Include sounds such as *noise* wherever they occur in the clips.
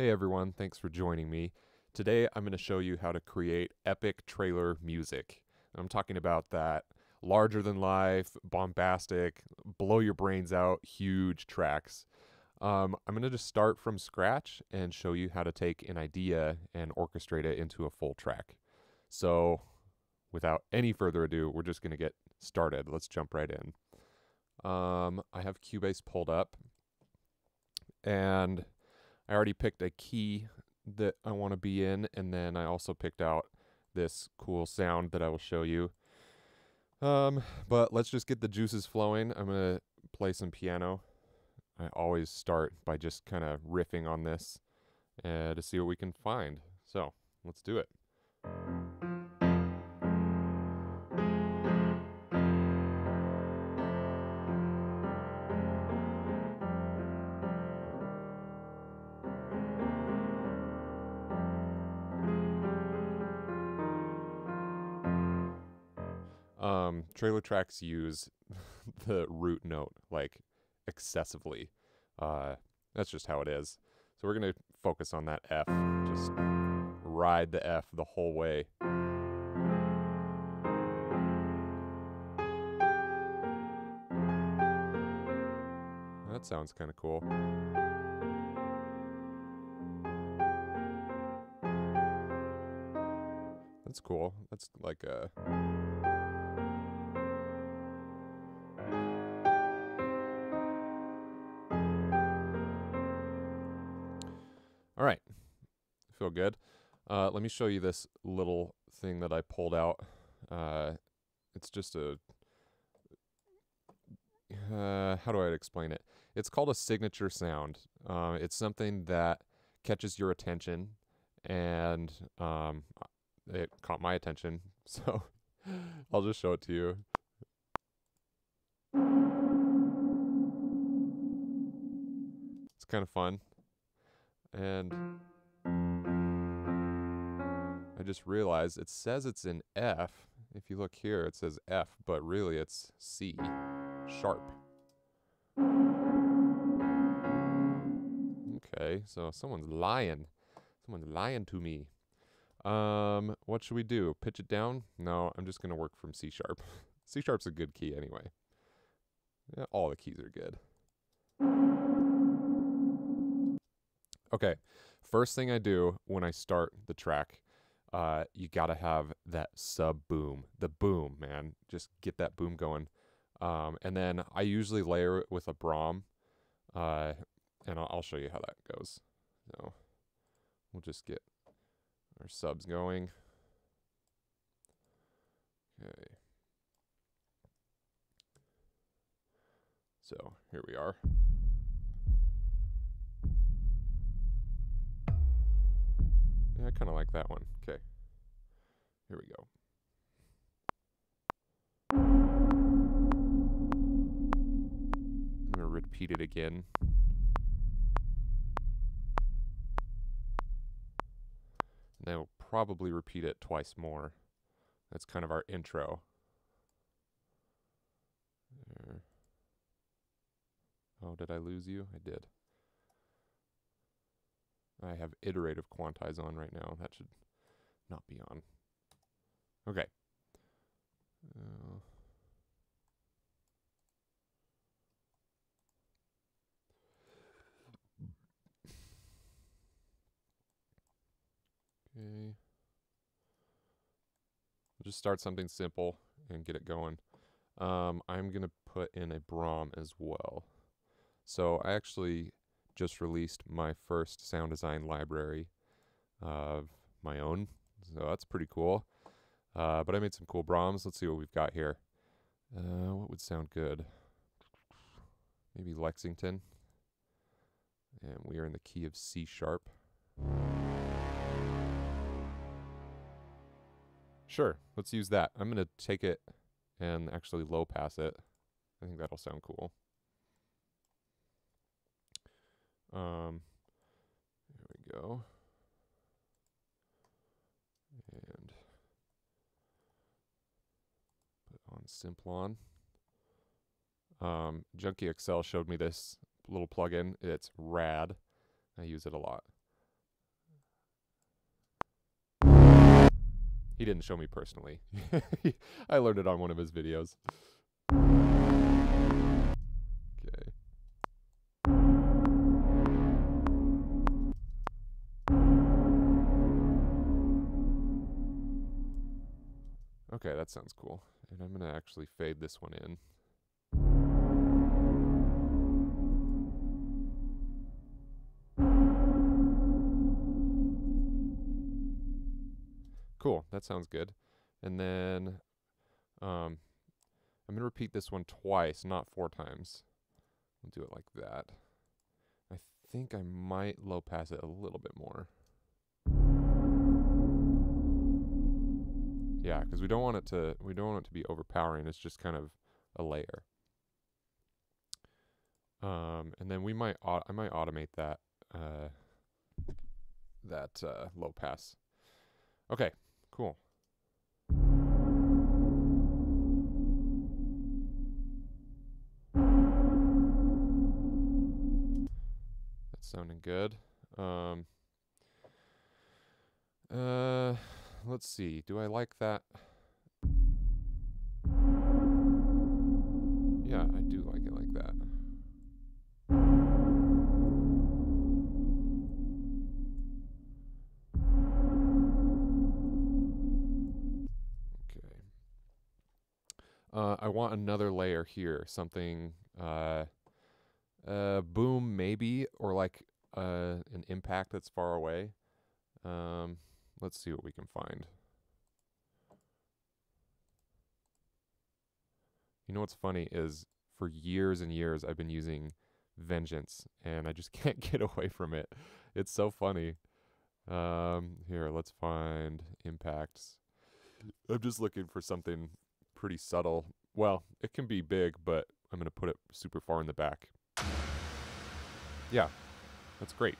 Hey everyone, thanks for joining me. Today I'm going to show you how to create epic trailer music. I'm talking about that larger than life, bombastic, blow your brains out, huge tracks. Um, I'm going to just start from scratch and show you how to take an idea and orchestrate it into a full track. So, without any further ado, we're just going to get started. Let's jump right in. Um, I have Cubase pulled up and I already picked a key that I want to be in, and then I also picked out this cool sound that I will show you. Um, but let's just get the juices flowing. I'm going to play some piano. I always start by just kind of riffing on this uh, to see what we can find. So let's do it. Trailer tracks use *laughs* the root note like excessively. Uh, that's just how it is. So we're gonna focus on that F. Just ride the F the whole way. That sounds kind of cool. That's cool. That's like a. good. Uh, let me show you this little thing that I pulled out. Uh, it's just a. Uh, how do I explain it? It's called a signature sound. Uh, it's something that catches your attention, and um, it caught my attention. *laughs* So I'll just show it to you. It's kind of fun. And just realized it says it's in F. If you look here, it says F, but really it's C sharp. Okay, so someone's lying. Someone's lying to me. Um, what should we do? Pitch it down? No, I'm just gonna work from C sharp. *laughs* C sharp's a good key anyway. Yeah, all the keys are good. Okay, first thing I do when I start the track, uh, you gotta have that sub boom, the boom, man. Just get that boom going. Um, and then I usually layer it with a Brom, uh, and I'll, I'll show you how that goes. So we'll just get our subs going. Okay. So here we are. Yeah, I kind of like that one. Okay. Here we go. I'm going to repeat it again. And then we'll probably repeat it twice more. That's kind of our intro. There. Oh, did I lose you? I did. I have iterative quantize on right now. That should not be on. Okay. Uh, okay. Just start something simple and get it going. Um, I'm going to put in a Brom as well. So I actually just released my first sound design library of my own. So that's pretty cool. Uh, but I made some cool Broms. Let's see what we've got here. Uh, what would sound good? Maybe Lexington. And we are in the key of C sharp. Sure, let's use that. I'm going to take it and actually low pass it. I think that'll sound cool. Um, here we go. And put on Simplon. Um, Junkie XL showed me this little plugin. It's rad. I use it a lot. He didn't show me personally. *laughs* I learned it on one of his videos. Okay, that sounds cool. And I'm going to actually fade this one in. Cool, that sounds good. And then um, I'm going to repeat this one twice, not four times. I'll do it like that. I think I might low pass it a little bit more. Yeah, because we don't want it to we don't want it to be overpowering. It's just kind of a layer. Um, and then we might I might automate that uh, that uh, low pass. Okay, cool. That's sounding good. Um, uh, let's see. Do I like that? Yeah, I do like it like that. Okay. Uh, I want another layer here. Something, uh, uh, boom maybe, or like uh, an impact that's far away. Um, Let's see what we can find. You know what's funny is for years and years I've been using Vengeance and I just *laughs* can't get away from it. It's so funny. Um, here, let's find impacts. I'm just looking for something pretty subtle. Well, it can be big, but I'm going to put it super far in the back. Yeah, that's great.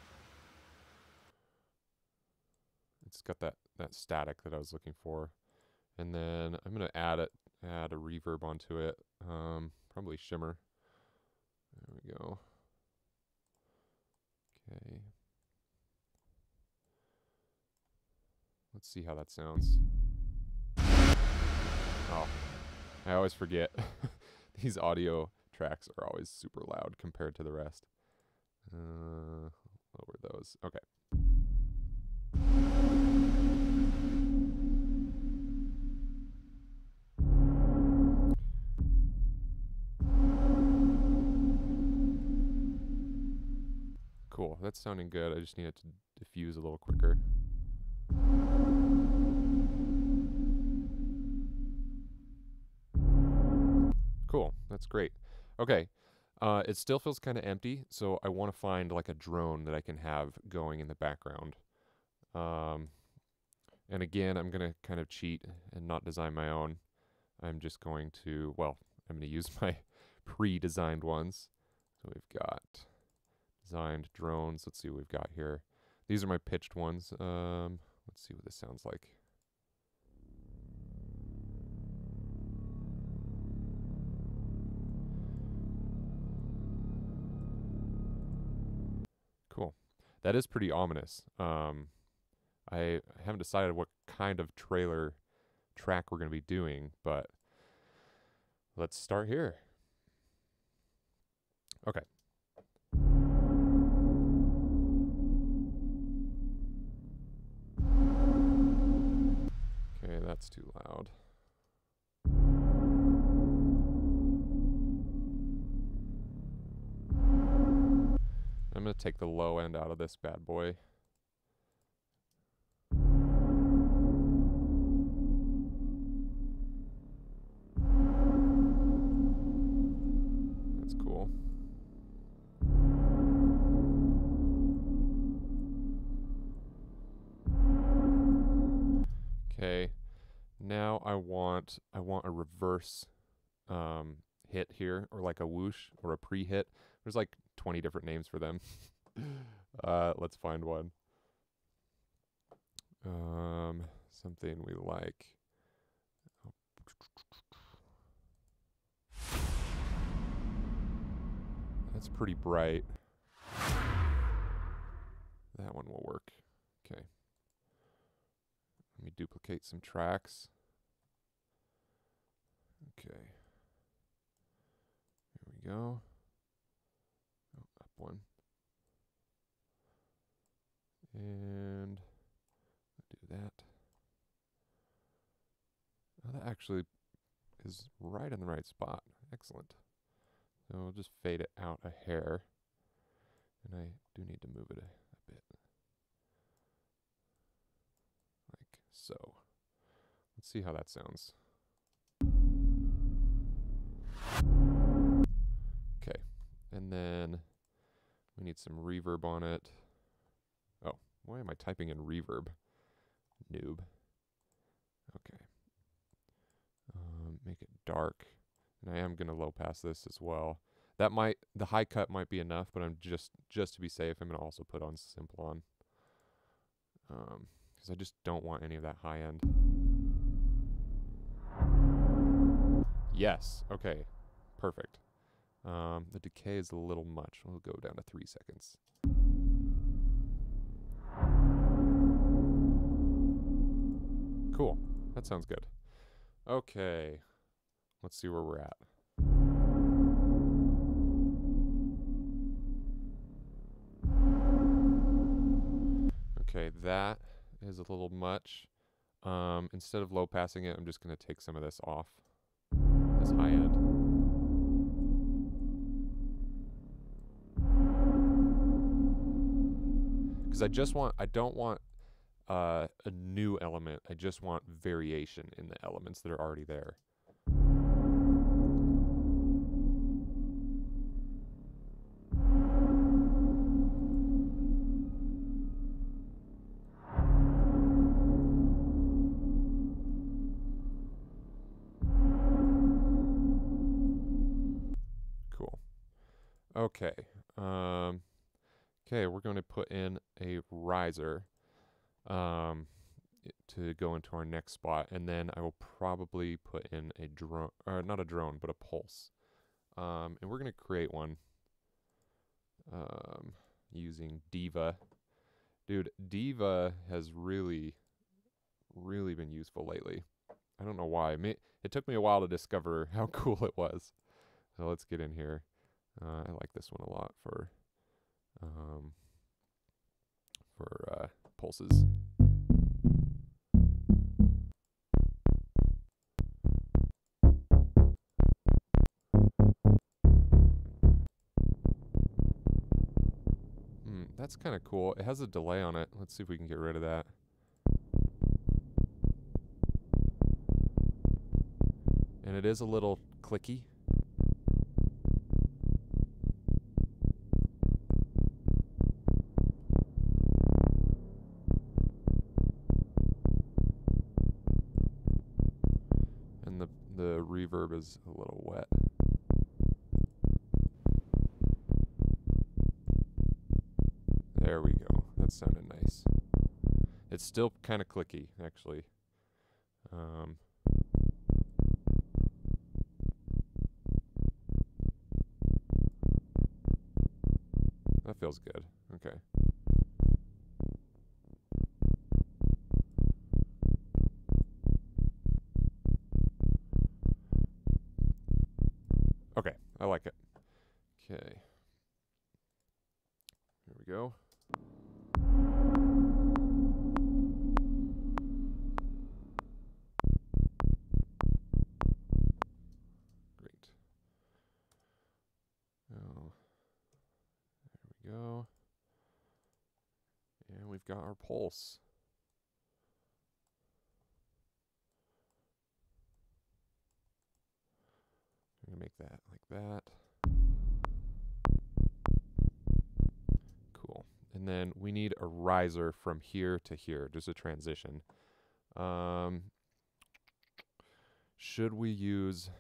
It's got that that static that I was looking for. And then I'm gonna add it, add a reverb onto it. Um, probably shimmer. There we go. Okay. Let's see how that sounds. Oh, I always forget. *laughs* These audio tracks are always super loud compared to the rest. Uh, lower those. Okay. Cool, that's sounding good. I just need it to diffuse a little quicker. Cool, that's great. Okay, uh, it still feels kind of empty, so I want to find like a drone that I can have going in the background. Um, and again, I'm going to kind of cheat and not design my own. I'm just going to, well, I'm going to use *laughs* my pre-designed ones. So we've got designed drones. Let's see what we've got here. These are my pitched ones. Um, let's see what this sounds like. Cool. That is pretty ominous. Um, I haven't decided what kind of trailer track we're going to be doing, but let's start here. Okay. That's too loud. I'm going to take the low end out of this bad boy. Reverse um, hit here, or like a whoosh, or a pre-hit. There's like 20 different names for them. *laughs* uh, let's find one. Um, something we like. That's pretty bright. That one will work. Okay. Let me duplicate some tracks. Okay. Here we go. Oh, up one. And do that. Oh, that actually is right in the right spot. Excellent. So we'll just fade it out a hair. And I do need to move it a, a bit. Like so. Let's see how that sounds. Okay. And then we need some reverb on it. Oh, why am I typing in reverb? Noob. Okay. Um, make it dark. And I am going to low pass this as well. That might, the high cut might be enough, but I'm just, just to be safe, I'm going to also put on Simplon. Um, because I just don't want any of that high end. Yes. Okay. Perfect. Um, the decay is a little much. We'll go down to three seconds. Cool. That sounds good. Okay. Let's see where we're at. Okay, that is a little much. Um, instead of low passing it, I'm just going to take some of this off, this high end. Because I just want, I don't want uh, a new element. I just want variation in the elements that are already there. Cool. Okay. Okay, we're going to put in a riser um, to go into our next spot, and then I will probably put in a drone, or not a drone, but a pulse. Um, and we're going to create one um, using Diva. Dude, Diva has really, really been useful lately. I don't know why. It took me a while to discover *laughs* how cool it was. So let's get in here. Uh, I like this one a lot for um, for uh, pulses. Hmm, that's kind of cool. It has a delay on it. Let's see if we can get rid of that. And it is a little clicky. Is a little wet. There we go. That sounded nice. It's still kind of clicky, actually. Um, that feels good. Okay. Okay, pulse. I'm gonna make that like that. Cool. And then we need a riser from here to here, just a transition. Um, should we use?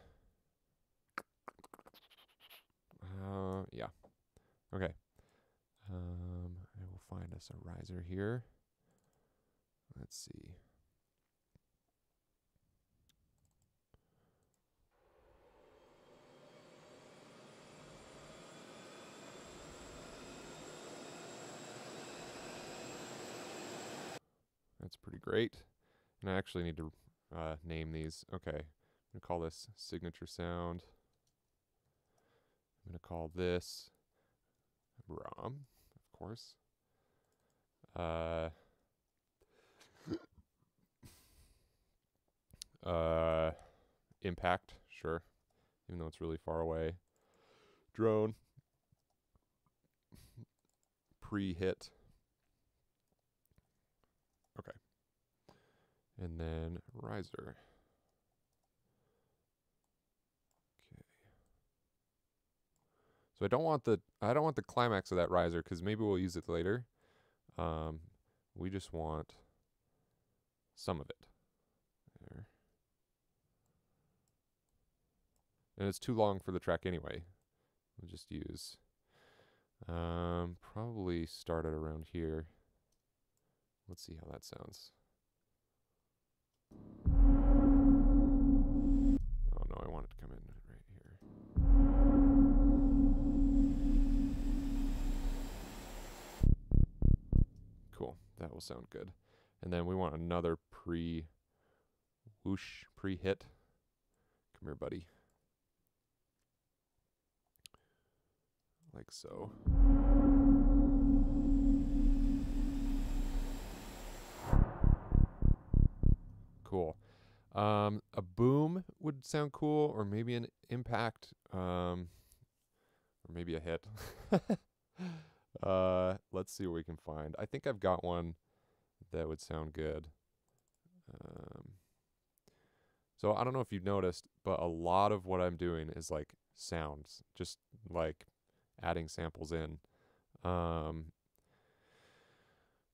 Uh, yeah. Okay. Um, I will find us a riser here. Let's see. That's pretty great. And I actually need to uh, name these. Okay, I'm gonna call this signature sound. I'm gonna call this ROM, of course. Uh, uh, impact, sure, even though it's really far away. Drone, pre-hit. Okay. And then riser. Okay. So I don't want the I don't want the climax of that riser because maybe we'll use it later. Um, we just want some of it. And it's too long for the track anyway. We'll just use um, probably start it around here. Let's see how that sounds. Oh no, I want it to come in right here. Cool, that will sound good. And then we want another pre whoosh, pre hit. Come here, buddy. Like so. Cool. Um, a boom would sound cool, or maybe an impact, um, or maybe a hit. *laughs* uh, let's see what we can find. I think I've got one that would sound good. Um, so I don't know if you've noticed, but a lot of what I'm doing is like sounds, just like adding samples in. Um,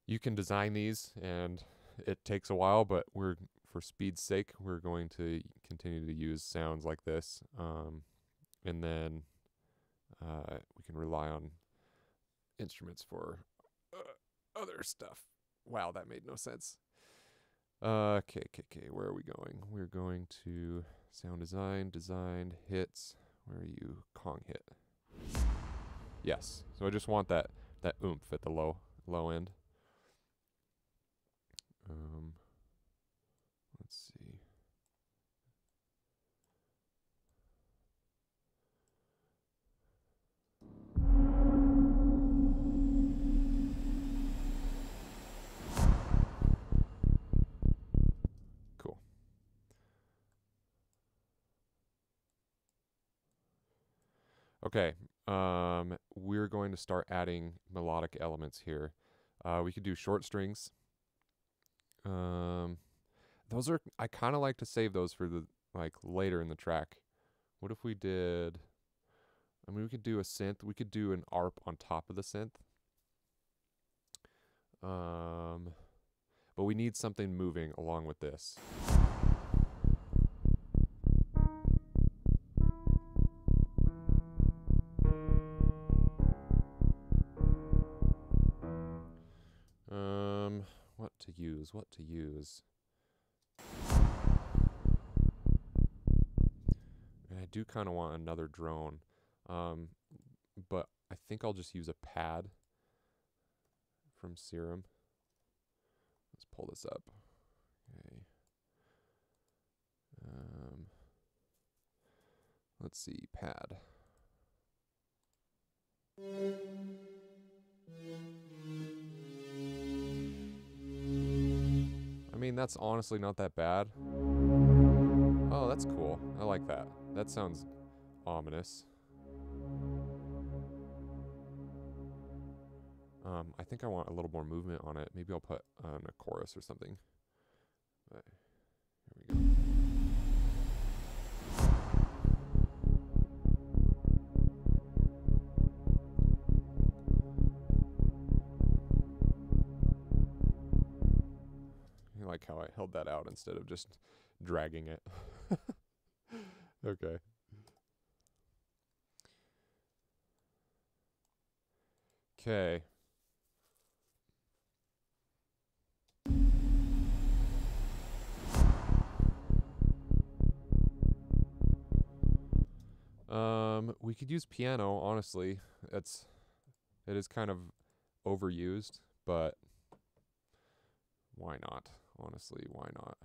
you can design these, and it takes a while, but we're for speed's sake, we're going to continue to use sounds like this, um, and then uh, we can rely on instruments for uh, other stuff. Wow, that made no sense. Uh, okay, okay, okay. Where are we going? We're going to sound design, design, hits. Where are you? Kong hit. Yes. So I just want that that oomph at the low low end. Um, let's see. Cool. Okay, um, we're going to start adding melodic elements here. Uh, we could do short strings. Um, those are I kind of like to save those for the like later in the track. What if we did? I mean, we could do a synth. We could do an ARP on top of the synth. Um, but we need something moving along with this. To use? What to use? And I do kind of want another drone, um, but I think I'll just use a pad from Serum. Let's pull this up. Okay. Um, let's see, pad. I mean, that's honestly not that bad. Oh, that's cool. I like that. That sounds ominous. Um, I think I want a little more movement on it. Maybe I'll put on a chorus or something. How I held that out instead of just dragging it. *laughs* okay. Okay. Um, we could use piano, honestly. It's it is kind of overused, but why not? Honestly, why not?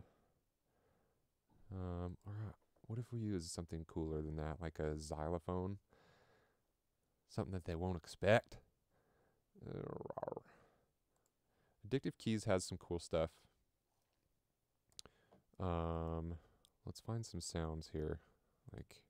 Um, or uh, what if we use something cooler than that, like a xylophone? Something that they won't expect. Uh, Addictive Keys has some cool stuff. Um, let's find some sounds here, like.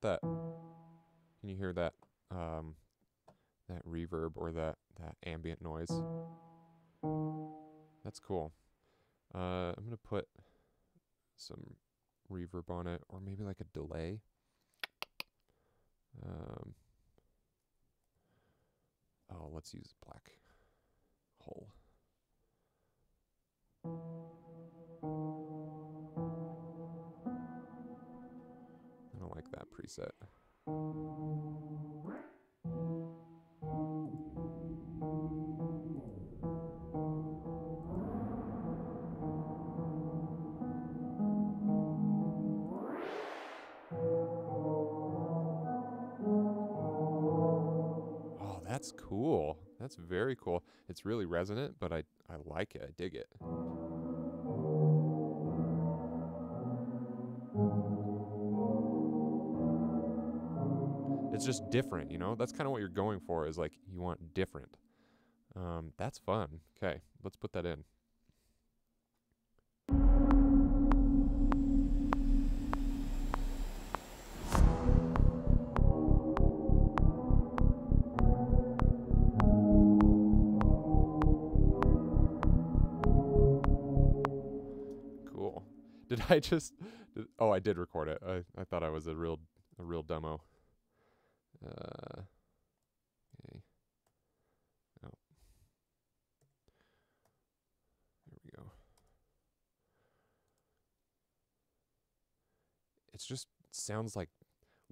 Got that. Can you hear that? Um, that reverb or that that ambient noise. That's cool. Uh, I'm gonna put some reverb on it, or maybe like a delay. Um, oh, let's use black very cool. It's really resonant, but I, I like it. I dig it. It's just different, you know? That's kind of what you're going for is like you want different. Um, that's fun. Okay, let's put that in. *laughs* I just? Did, oh, I did record it. I I thought I was a real a real demo. Uh. Okay. Oh. We go. It's just sounds like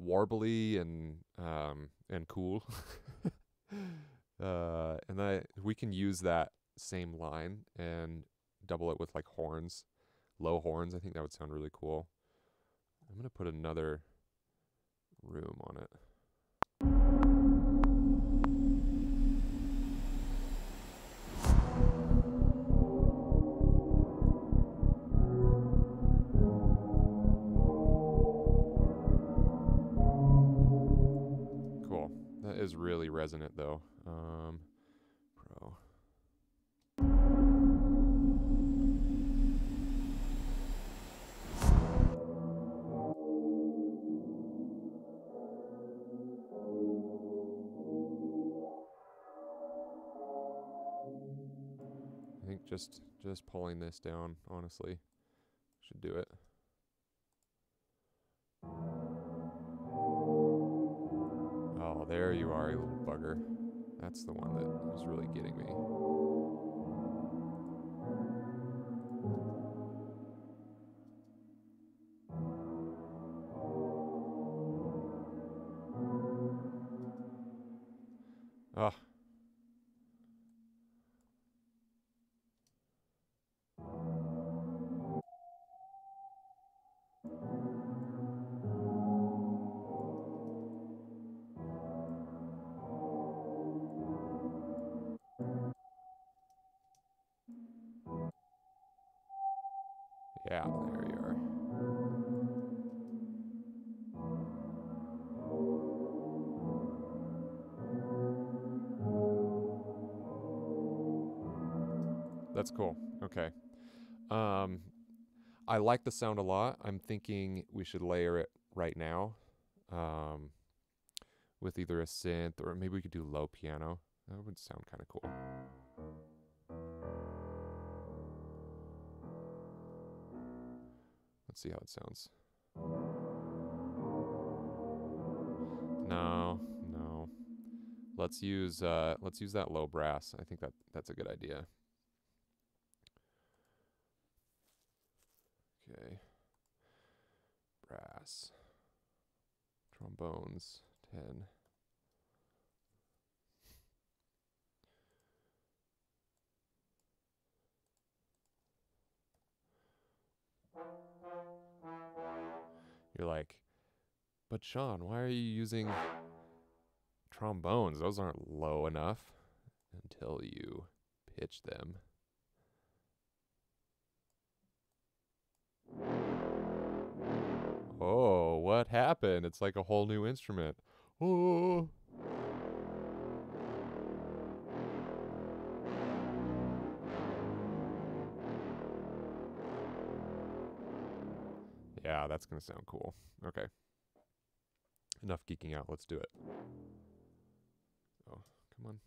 warbly and um and cool. *laughs* uh, and I we can use that same line and double it with like horns, low horns. I think that would sound really cool. I'm gonna put another room on it. Cool. That is really resonant though. Um, just just pulling this down, honestly, should do it. Oh, there you are, you little bugger. That's the one that was really getting me. Ah. Yeah, there you are. That's cool. Okay. Um, I like the sound a lot. I'm thinking we should layer it right now, um, with either a synth or maybe we could do low piano. That would sound kind of cool. see how it sounds. No, no. Let's use uh, let's use that low brass. I think that that's a good idea. Okay. Brass. Trombones. But Sean, why are you using trombones? Those aren't low enough until you pitch them. Oh, what happened? It's like a whole new instrument. Oh. Yeah, that's going to sound cool. Okay. Enough geeking out. Let's do it. Oh, come on.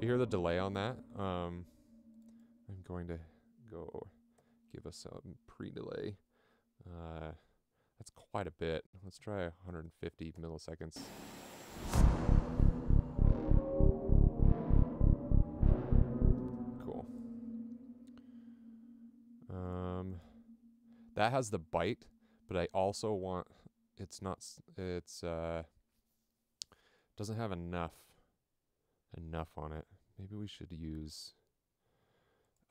You hear the delay on that? Um, I'm going to go give us some pre-delay. Uh, that's quite a bit. Let's try 150 milliseconds. Cool. Um, that has the bite, but I also want. It's not. It's uh. Doesn't have enough. Enough on it. Maybe we should use.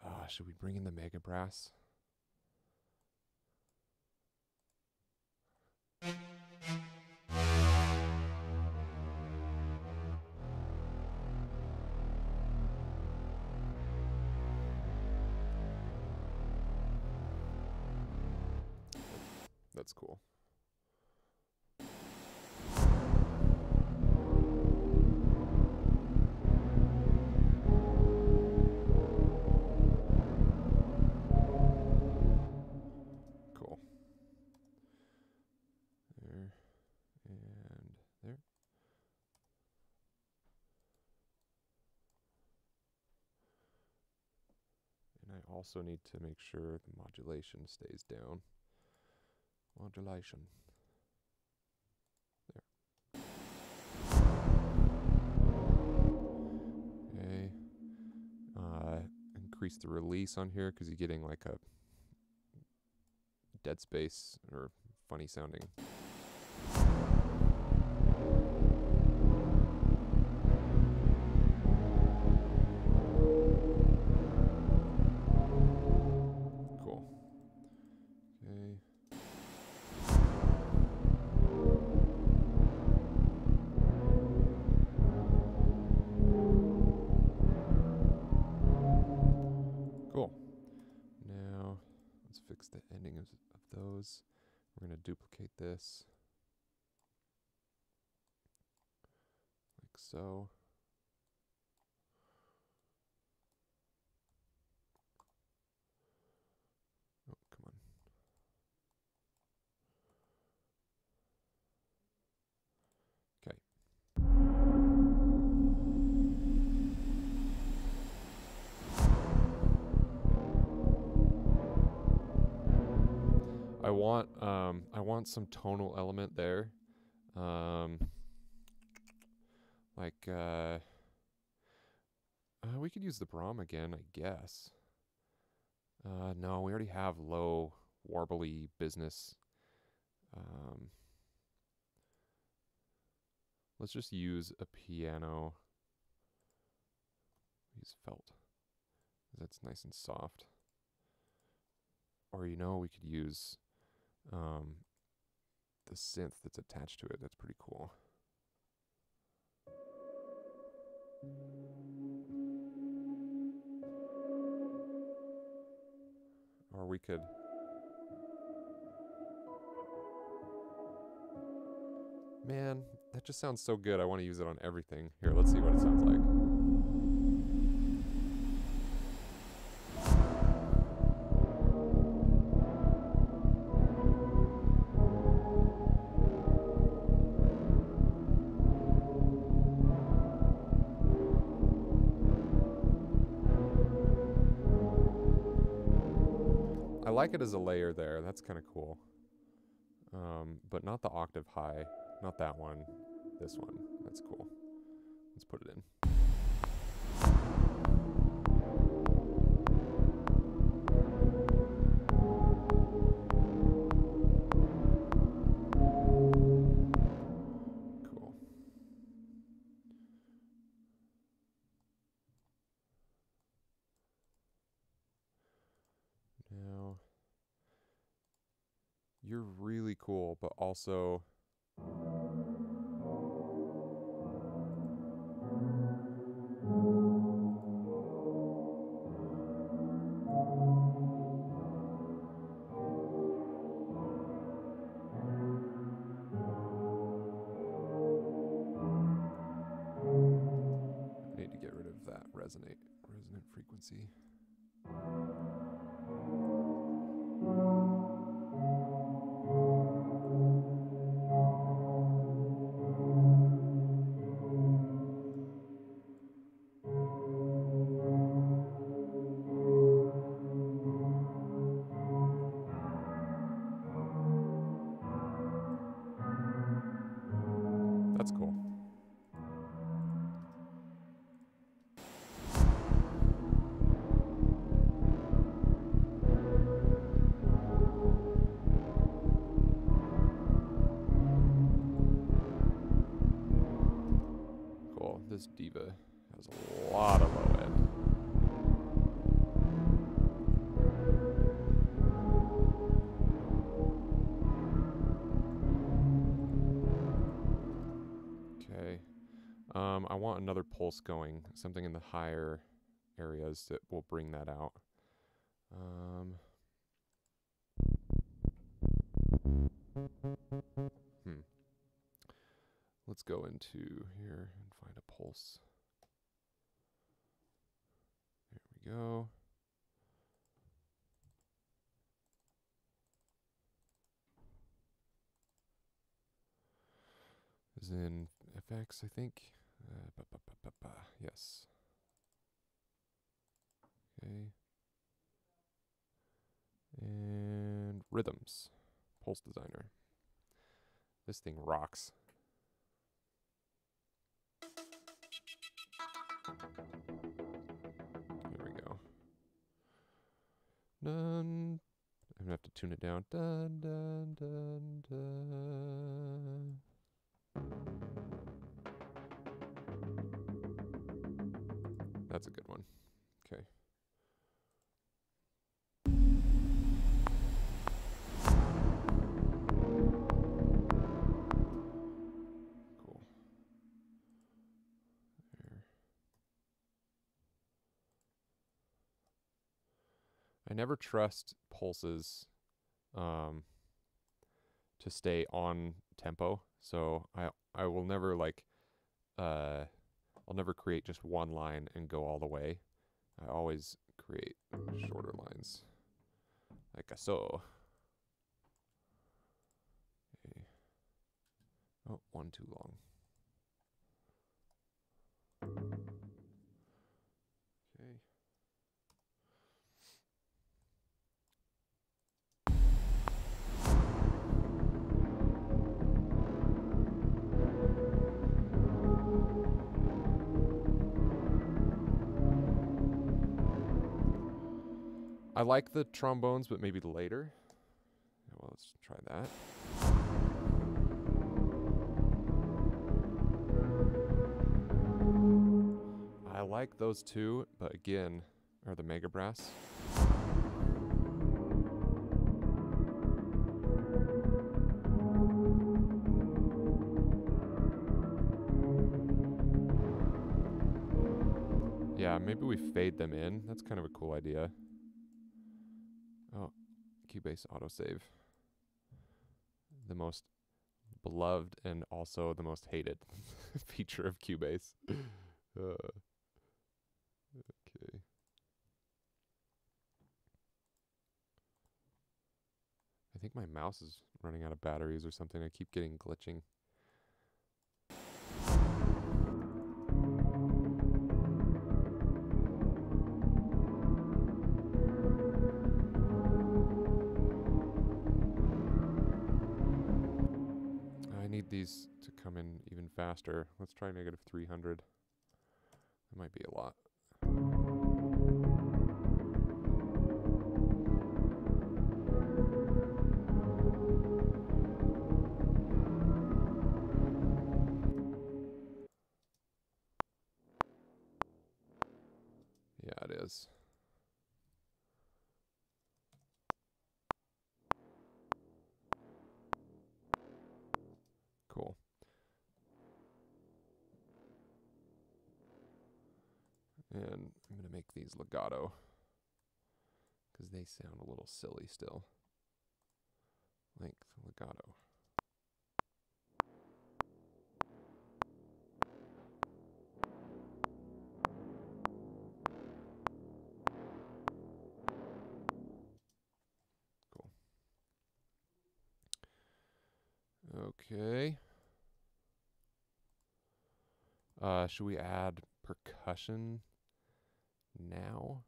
Uh, should we bring in the mega brass? That's cool. Cool. Also need to make sure the modulation stays down. Modulation. There. Okay. Uh, increase the release on here because you're getting like a dead space or funny sounding. This like so. Want um I want some tonal element there. Um like uh, uh we could use the Brahm again, I guess. Uh no, we already have low warbly business. Um Let's just use a piano. Use felt. That's nice and soft. Or you know, we could use um, the synth that's attached to it. That's pretty cool. Or we could. Man, that just sounds so good. I want to use it on everything. Here, let's see what it sounds like. Like it as a layer there. That's kind of cool. Um, but not the octave high. Not that one. This one. That's cool. Let's put it in. Also pulse going, something in the higher areas that will bring that out. Um, hmm. Let's go into here and find a pulse. There we go. Is in FX, I think. Uh, ba, ba, ba, ba, ba. Yes. Okay. And rhythms. Pulse designer. This thing rocks. There we go. Dun. I'm gonna have to tune it down. Dun dun dun. Never trust pulses um, to stay on tempo, so I I will never like uh I'll never create just one line and go all the way. I always create shorter lines, like a so. Okay. Oh, one too long. I like the trombones, but maybe later. Well, let's try that. I like those two, but again, are the mega brass. Yeah, maybe we fade them in. That's kind of a cool idea. Cubase autosave. The most beloved and also the most hated *laughs* feature of Cubase. Uh, okay. I think my mouse is running out of batteries or something. I keep getting glitching. Need these to come in even faster. Let's try negative 300. That might be a lot. Legato because they sound a little silly still. Length, legato. Cool. Okay. Uh, should we add percussion now?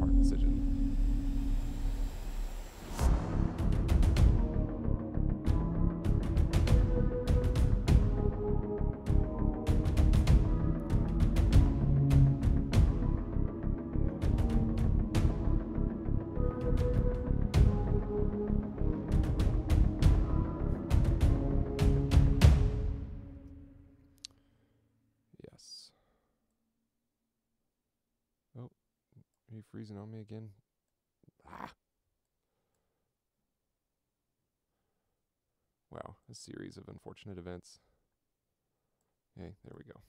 Hard decision. On me again? Ah. Wow, a series of unfortunate events. Okay, there we go.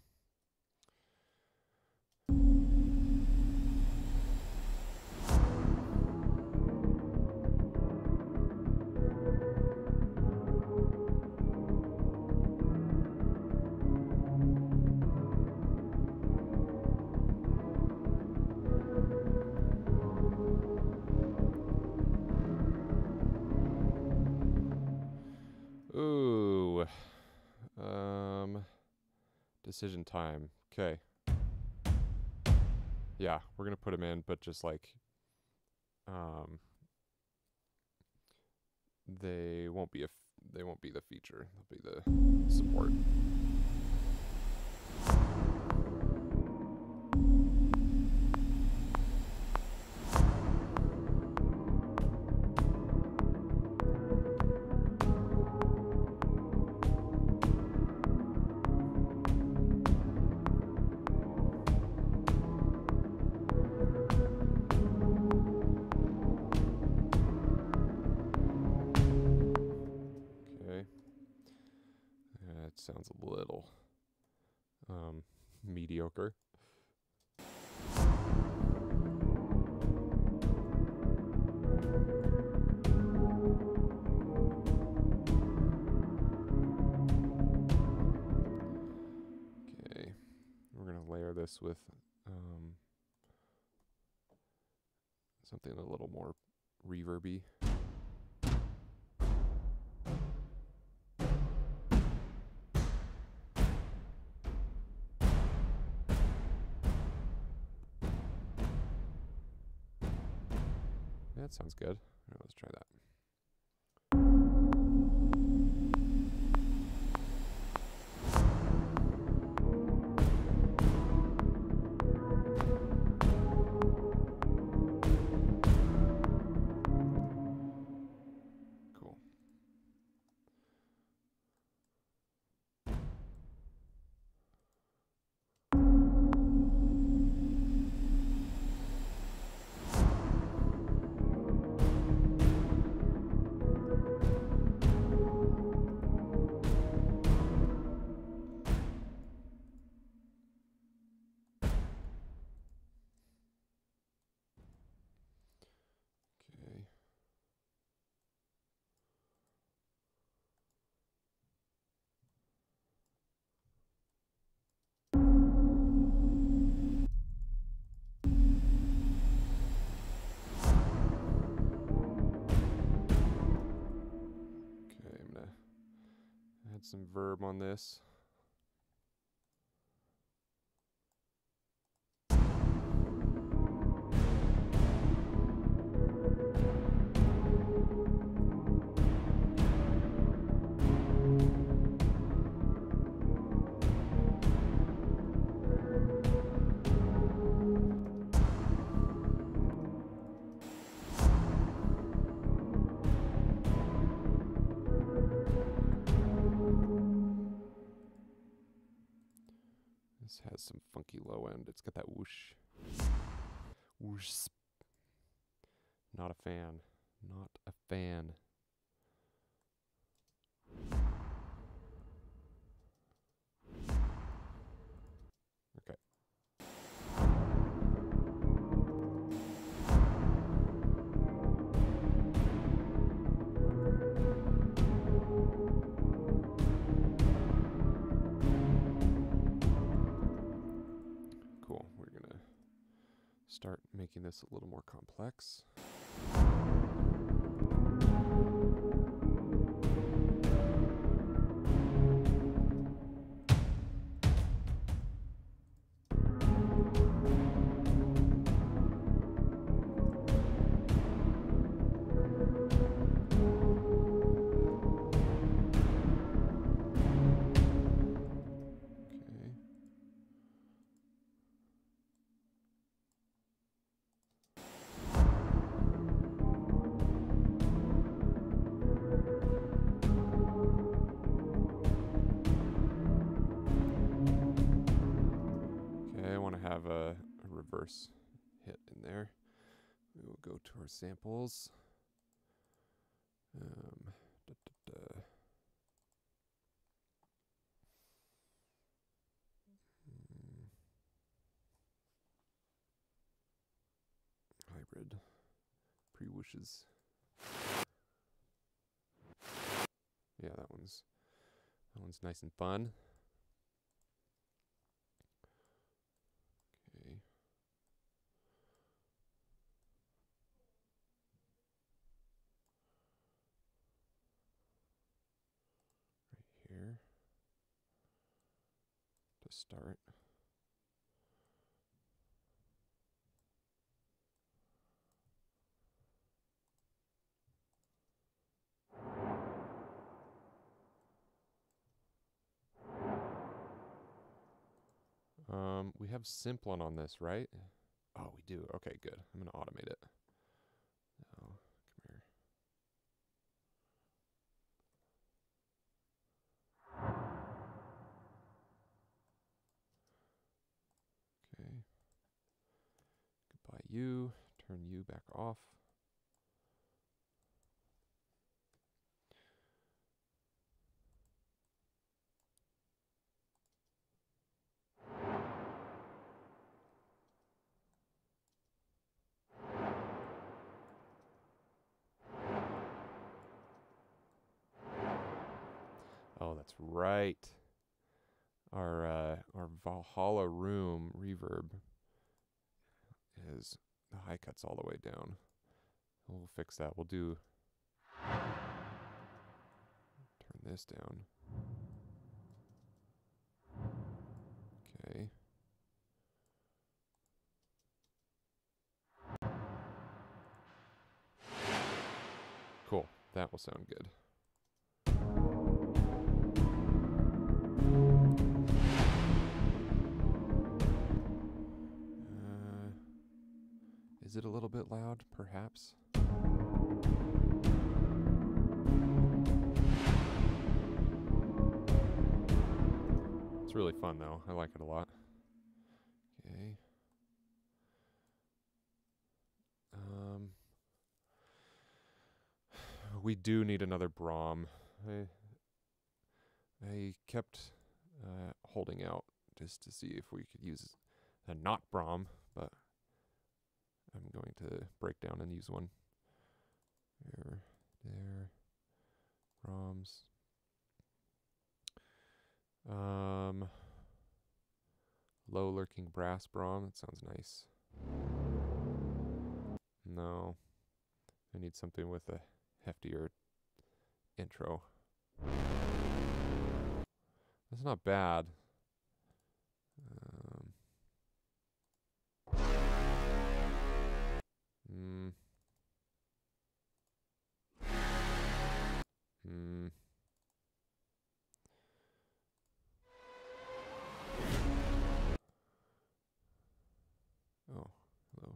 Decision time. Okay. Yeah, we're going to put them in but just like um they won't be a f- they won't be the feature. They'll be the support. That sounds good. Some verb on this. It's got that whoosh. Whoosh. Not a fan. Not a fan. Start making this a little more complex. Samples. Um, da, da, da. Mm. Hybrid pre wishes. Yeah, that one's that one's nice and fun. Start. Um, we have Simplon on this, right? Oh, we do. Okay, good. I'm gonna automate it. Oh, come here. Okay. Goodbye, you. Turn you back off. Oh, that's right. Our uh, our Valhalla room reverb is the high cuts all the way down. We'll fix that. We'll do turn this down. Okay. Cool. That will sound good. Is it a little bit loud? Perhaps. It's really fun though. I like it a lot. Okay. Um, we do need another Braam. I I kept uh, holding out just to see if we could use a not Braam, I'm going to break down and use one. There, there, Braams. Um, low lurking brass Braam. That sounds nice. No, I need something with a heftier intro. That's not bad. Um, hmm. Hmm. Oh, hello.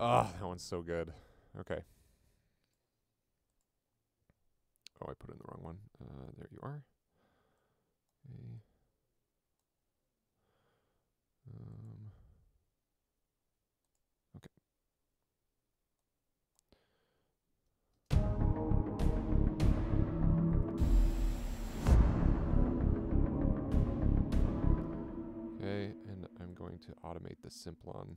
Ah, that one's so good. Okay. Oh, I put in the wrong one. Uh, there you are. Okay. Going to automate the Simplon.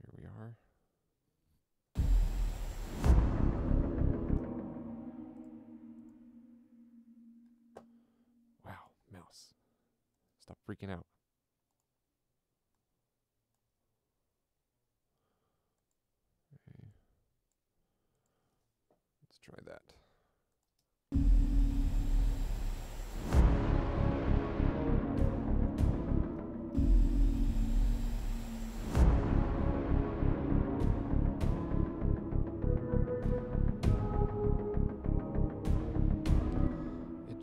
Here we are. Wow, mouse. Stop freaking out.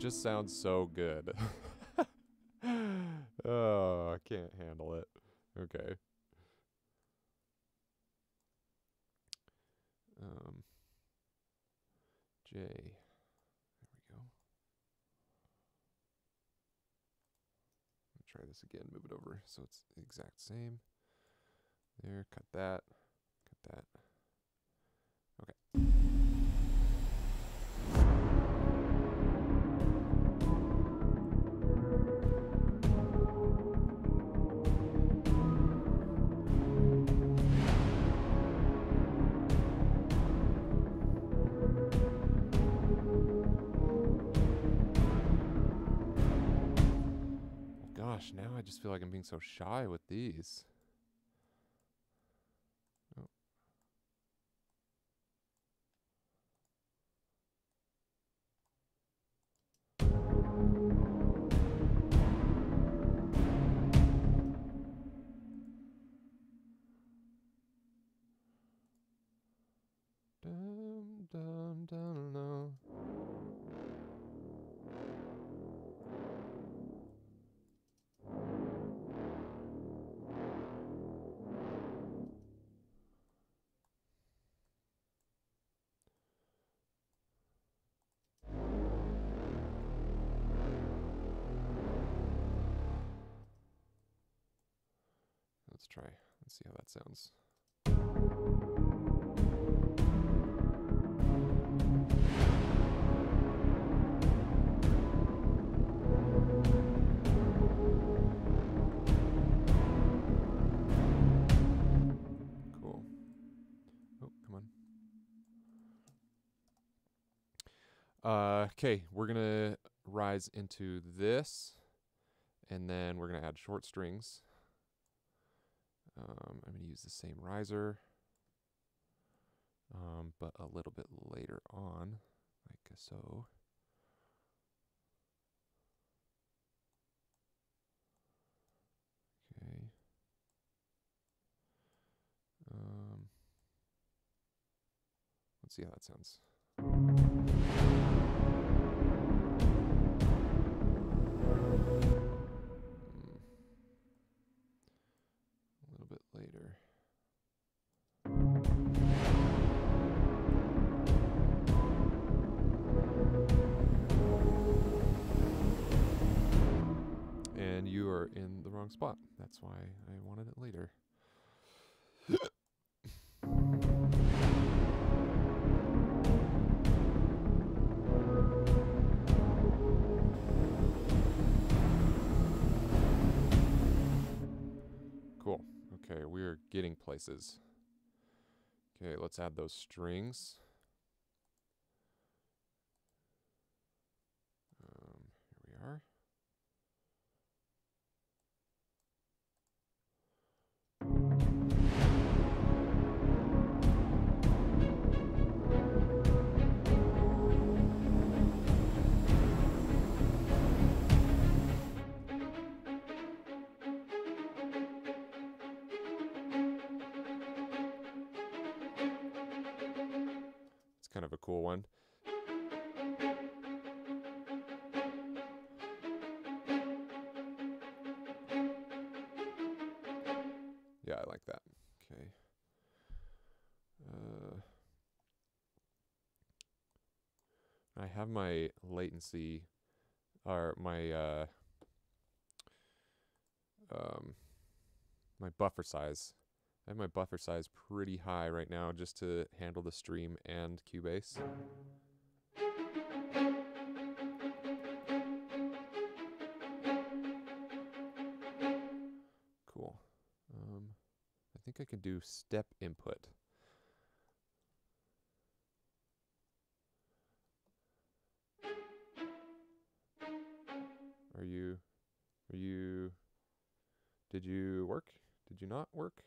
Just sounds so good. *laughs* oh, I can't handle it. Okay. Um, J. There we go. Try this again. Move it over so it's the exact same. There. Cut that. Cut that. Just feel like I'm being so shy with these. Oh. Dum dum dum. Let's try. Let's see how that sounds. Cool. Oh, come on. Uh, okay, we're gonna rise into this, and then we're gonna add short strings. Um, I'm going to use the same riser, um, but a little bit later on, like so. Okay. Um, let's see how that sounds. Spot. That's why I wanted it later. Cool. Okay, we're getting places. Okay, let's add those strings. Kind of a cool one. Yeah, I like that. Okay. Uh, I have my latency or my uh, um, my buffer size. I have my buffer size pretty high right now just to handle the stream and Cubase. Cool. Um, I think I can do step input. Are you, are you, did you work? Did you not work?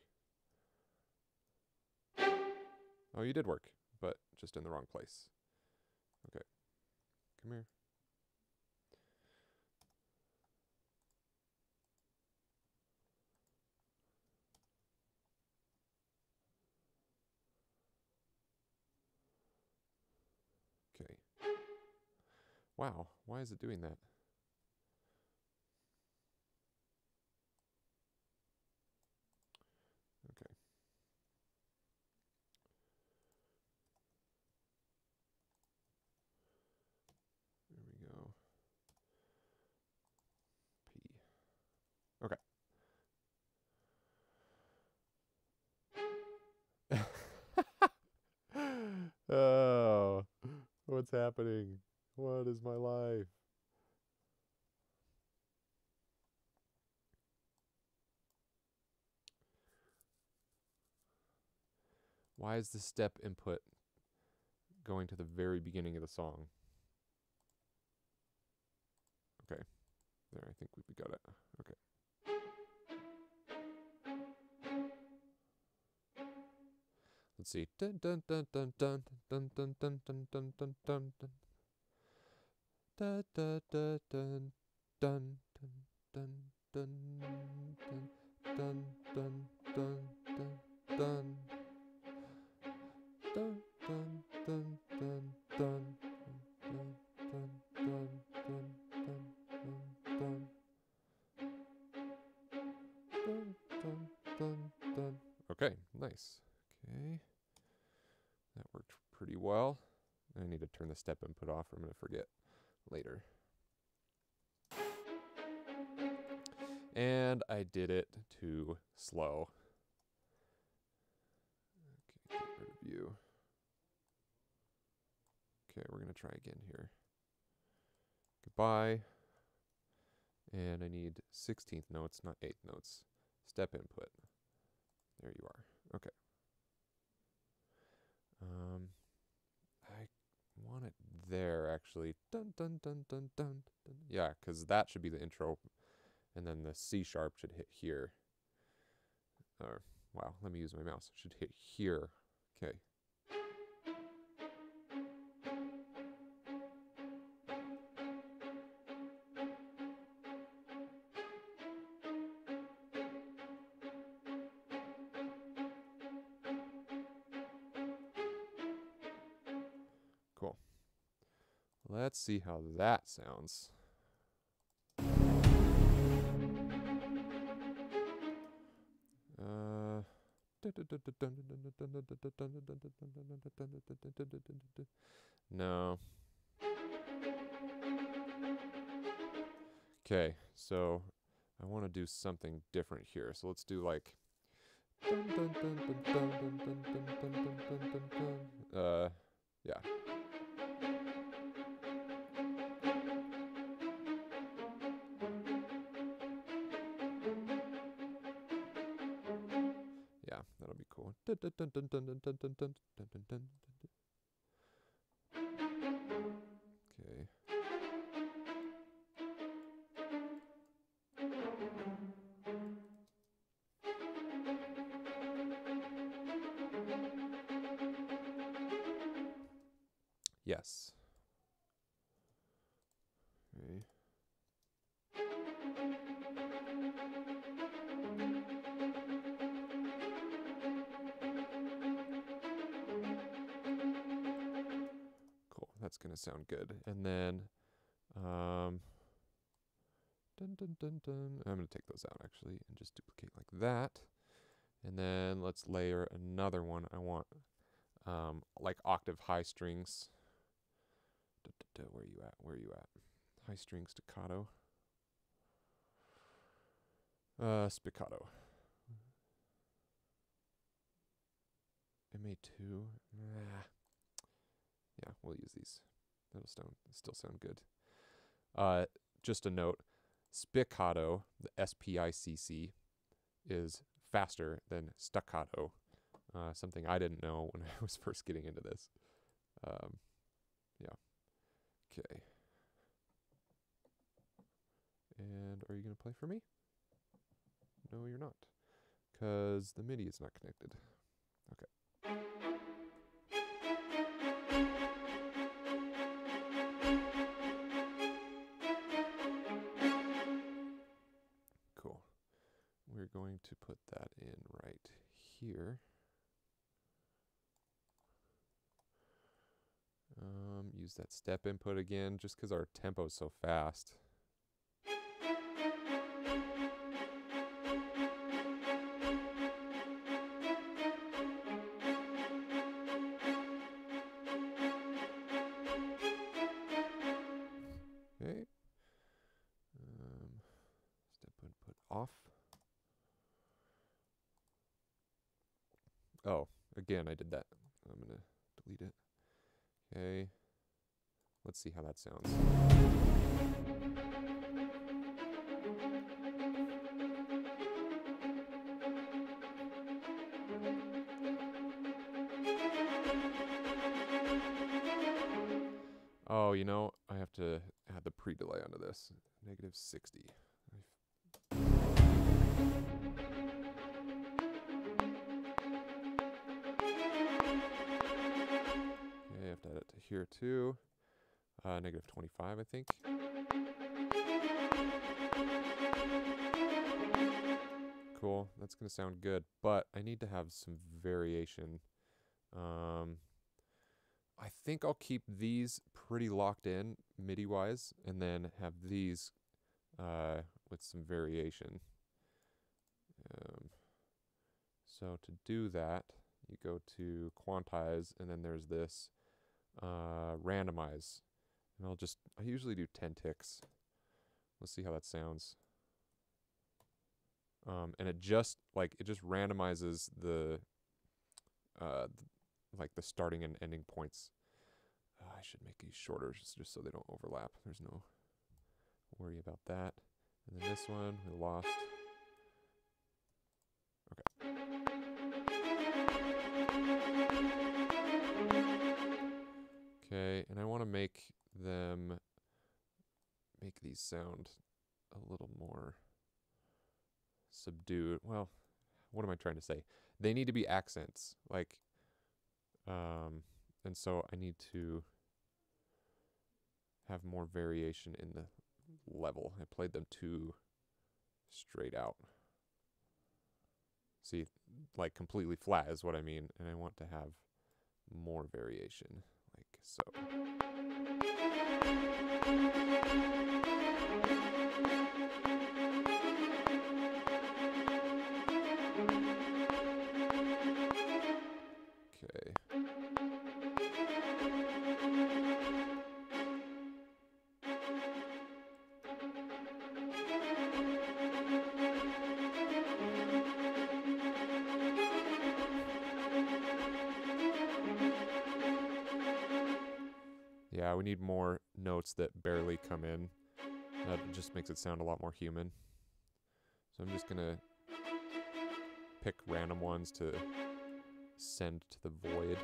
You did work, but just in the wrong place. Okay. Come here. Okay. Wow, why is it doing that? Okay. There we go. P. Okay. oh, what's happening? What is my life? Why is the step input going to the very beginning of the song? Okay. There, I think we we got it. Okay. Let's see. Dun dun dun dun dun dun dun dun dun dun dun dun dun. Da da da dun dun dun dun dun dun dun dun dun dun. Dun dun dun dun dun dun The step input off or I'm going to forget later. And I did it too slow. Okay. Okay, we're going to try again here. Goodbye. And I need 16th notes, not 8th notes. Step input. There you are. Okay. Um, want it there actually. Dun dun dun dun dun. dun. Yeah, because that should be the intro, and then the C sharp should hit here. Or wow, let me use my mouse. It should hit here. Okay. Let's see how that sounds. Uh, no. Okay, so I want to do something different here. So let's do like. Uh, yeah. Dun, dun, dun, dun dun. I'm gonna take those out actually and just duplicate like that. And then let's layer another one. I want um, like octave high strings. Da, da, da, where are you at? Where are you at? High string staccato. Uh, spiccato. MA2. Nah. Yeah, we'll use these. That'll still sound good. Uh, just a note: spiccato, the S P I C C, is faster than staccato. Uh, something I didn't know when *laughs* I was first getting into this. Um, yeah. Okay. And are you going to play for me? No, you're not. Because the MIDI is not connected. Okay. Going to put that in right here. Um, use that step input again just because our tempo is so fast. I did that. I'm going to delete it. Okay. Let's see how that sounds. Oh, you know, I have to add the pre-delay onto this. Negative 60. Here too. Uh, negative 25, I think. Cool, that's to sound good, but I need to have some variation. Um, I think I'll keep these pretty locked in MIDI-wise, and then have these uh, with some variation. Um, so to do that, you go to quantize, and then there's this uh, randomize. And I'll just, I usually do 10 ticks. Let's see how that sounds. Um, and it just, like, it just randomizes the, uh, th like the starting and ending points. Uh, I should make these shorter just, just so they don't overlap. There's no worry about that. And then this one, we lost. These sound a little more subdued. Well, what am I trying to say? They need to be accents, like, um, and so I need to have more variation in the level. I played them too straight out. See, like completely flat is what I mean, and I want to have more variation, like so. That barely come in. That just makes it sound a lot more human. So I'm just gonna pick random ones to send to the void.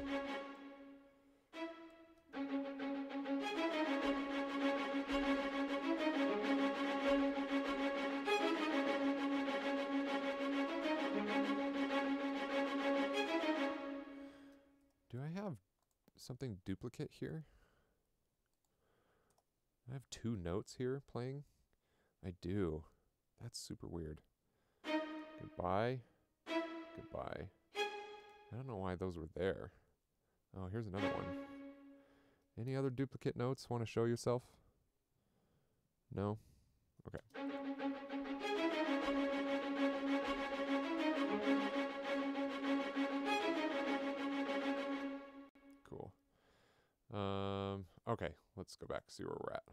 Do I have something duplicate here? Two notes here playing. I do. That's super weird. Goodbye. Goodbye. I don't know why those were there. Oh, here's another one. Any other duplicate notes want to show yourself? No? Okay. Cool. Um, okay, let's go back, see where we're at.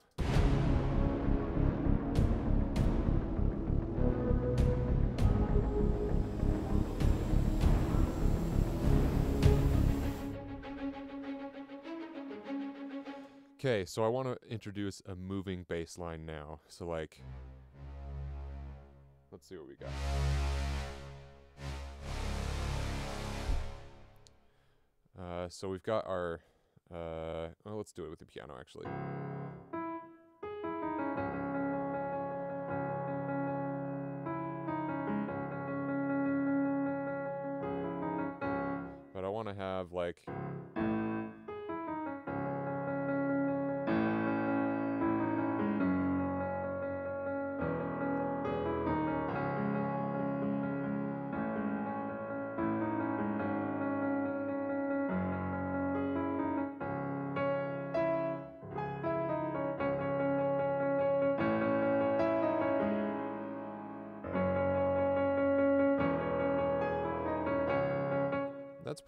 Okay, so I want to introduce a moving bass line now. So like, let's see what we got. Uh, so we've got our, uh, well, let's do it with the piano actually. But I want to have like,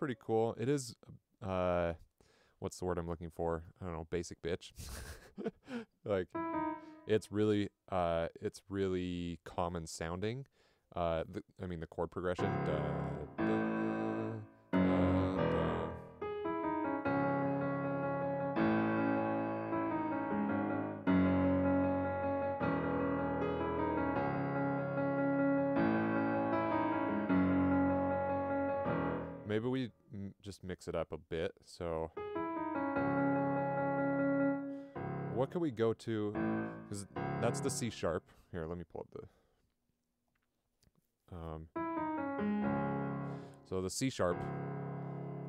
pretty cool. It is, uh, what's the word I'm looking for? I don't know, basic bitch. *laughs* like, it's really, uh, it's really common sounding. Uh, the, I mean, the chord progression. Mix it up a bit. So, what can we go to? Because that's the C sharp. Here, let me pull up the. Um, so the C sharp,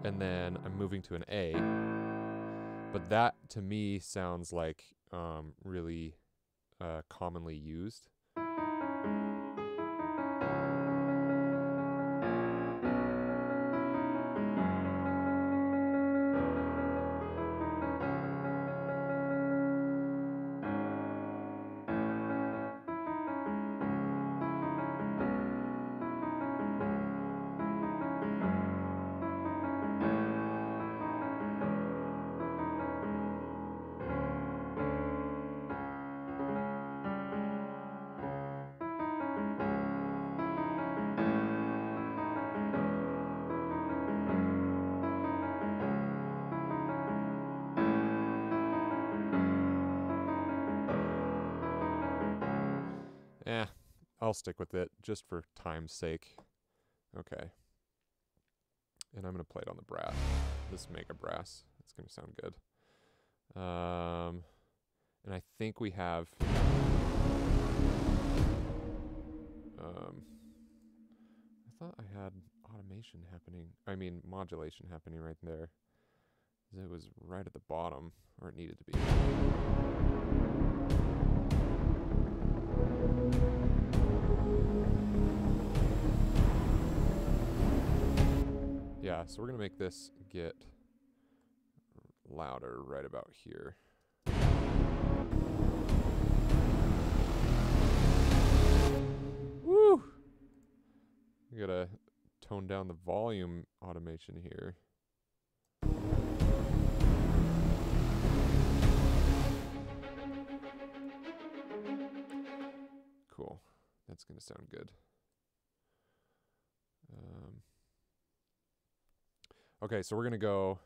and then I'm moving to an A. But that to me sounds like um, really uh, commonly used. I'll stick with it just for time's sake. Okay. And I'm going to play it on the brass. This mega brass. It's going to sound good. Um, and I think we have. Um, I thought I had automation happening. I mean, modulation happening right there. It was right at the bottom, or it needed to be. Yeah, so we're gonna make this get louder right about here. Woo! We gotta tone down the volume automation here. That's gonna sound good. Um, okay, so we're gonna go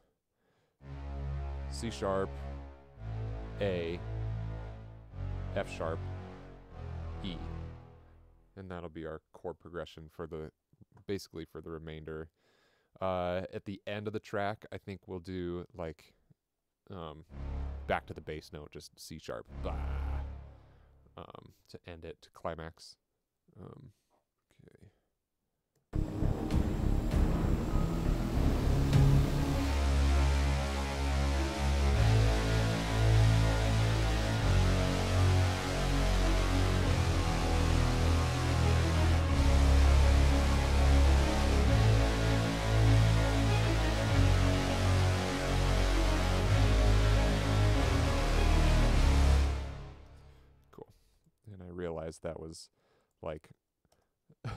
C sharp, A, F sharp, E, and that'll be our chord progression for the basically for the remainder. Uh, at the end of the track, I think we'll do like um, back to the bass note, just C sharp, bah, um, to end it to climax. Um, okay. Cool. And I realized that was like *laughs*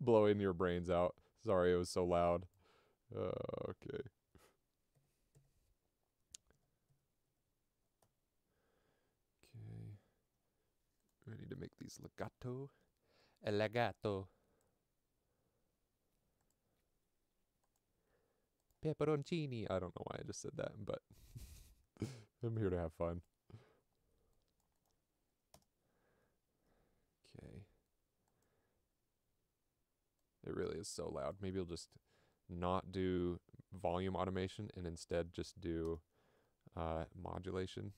blowing your brains out. Sorry, it was so loud. Uh, okay. Okay. Ready to make these legato. El legato. Pepperoncini. I don't know why I just said that, but *laughs* I'm here to have fun. Okay. It really is so loud. Maybe I'll just not do volume automation and instead just do uh, modulation.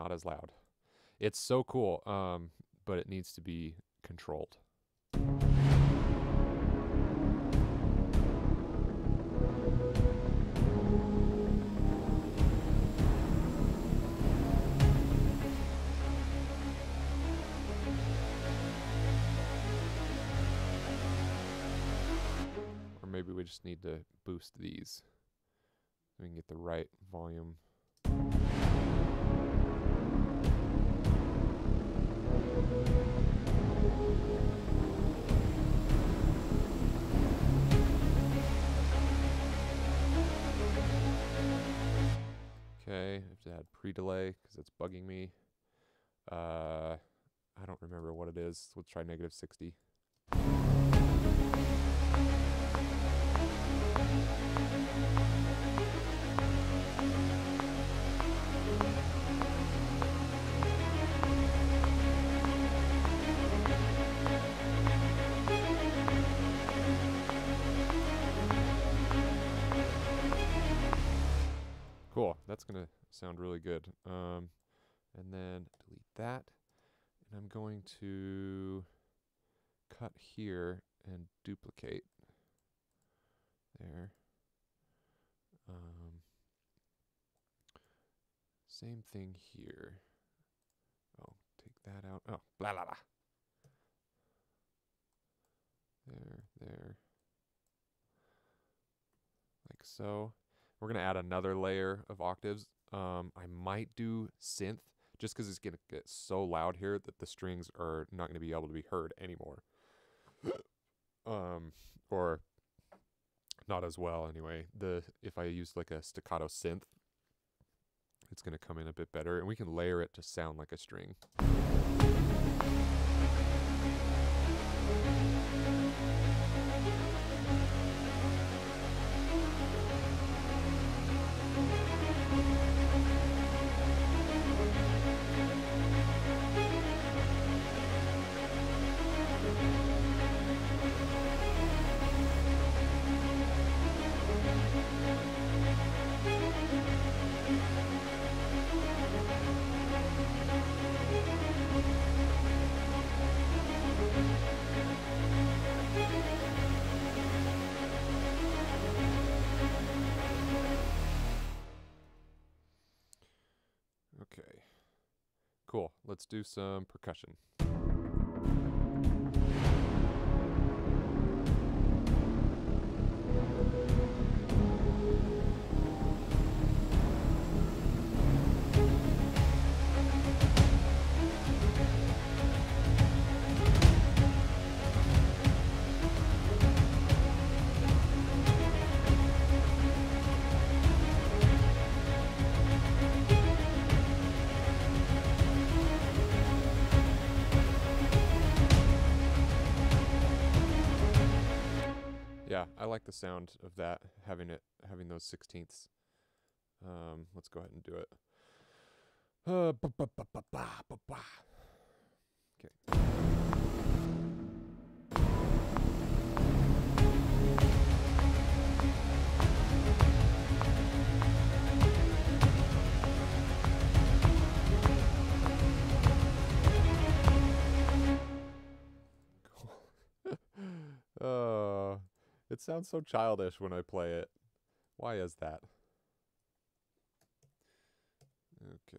Not as loud. It's so cool, um, but it needs to be controlled. Or maybe we just need to boost these we can get the right volume. Okay, I have to add pre-delay because it's bugging me. Uh, I don't remember what it is. Let's try negative 60. That's going to sound really good. Um, and then delete that. And I'm going to cut here and duplicate there. Um, same thing here. Oh, take that out. Oh, blah, blah, blah. There, there. Like so. We're going to add another layer of octaves. Um, I might do synth just because it's going to get so loud here that the strings are not going to be able to be heard anymore. *coughs* um, or not as well anyway. The if I use like a staccato synth, it's going to come in a bit better and we can layer it to sound like a string. Do some percussion. The sound of that having it having those sixteenths. Um, let's go ahead and do it. Uh, ba- ba- ba-. Okay. Sounds so childish when I play it. Why is that? Okay.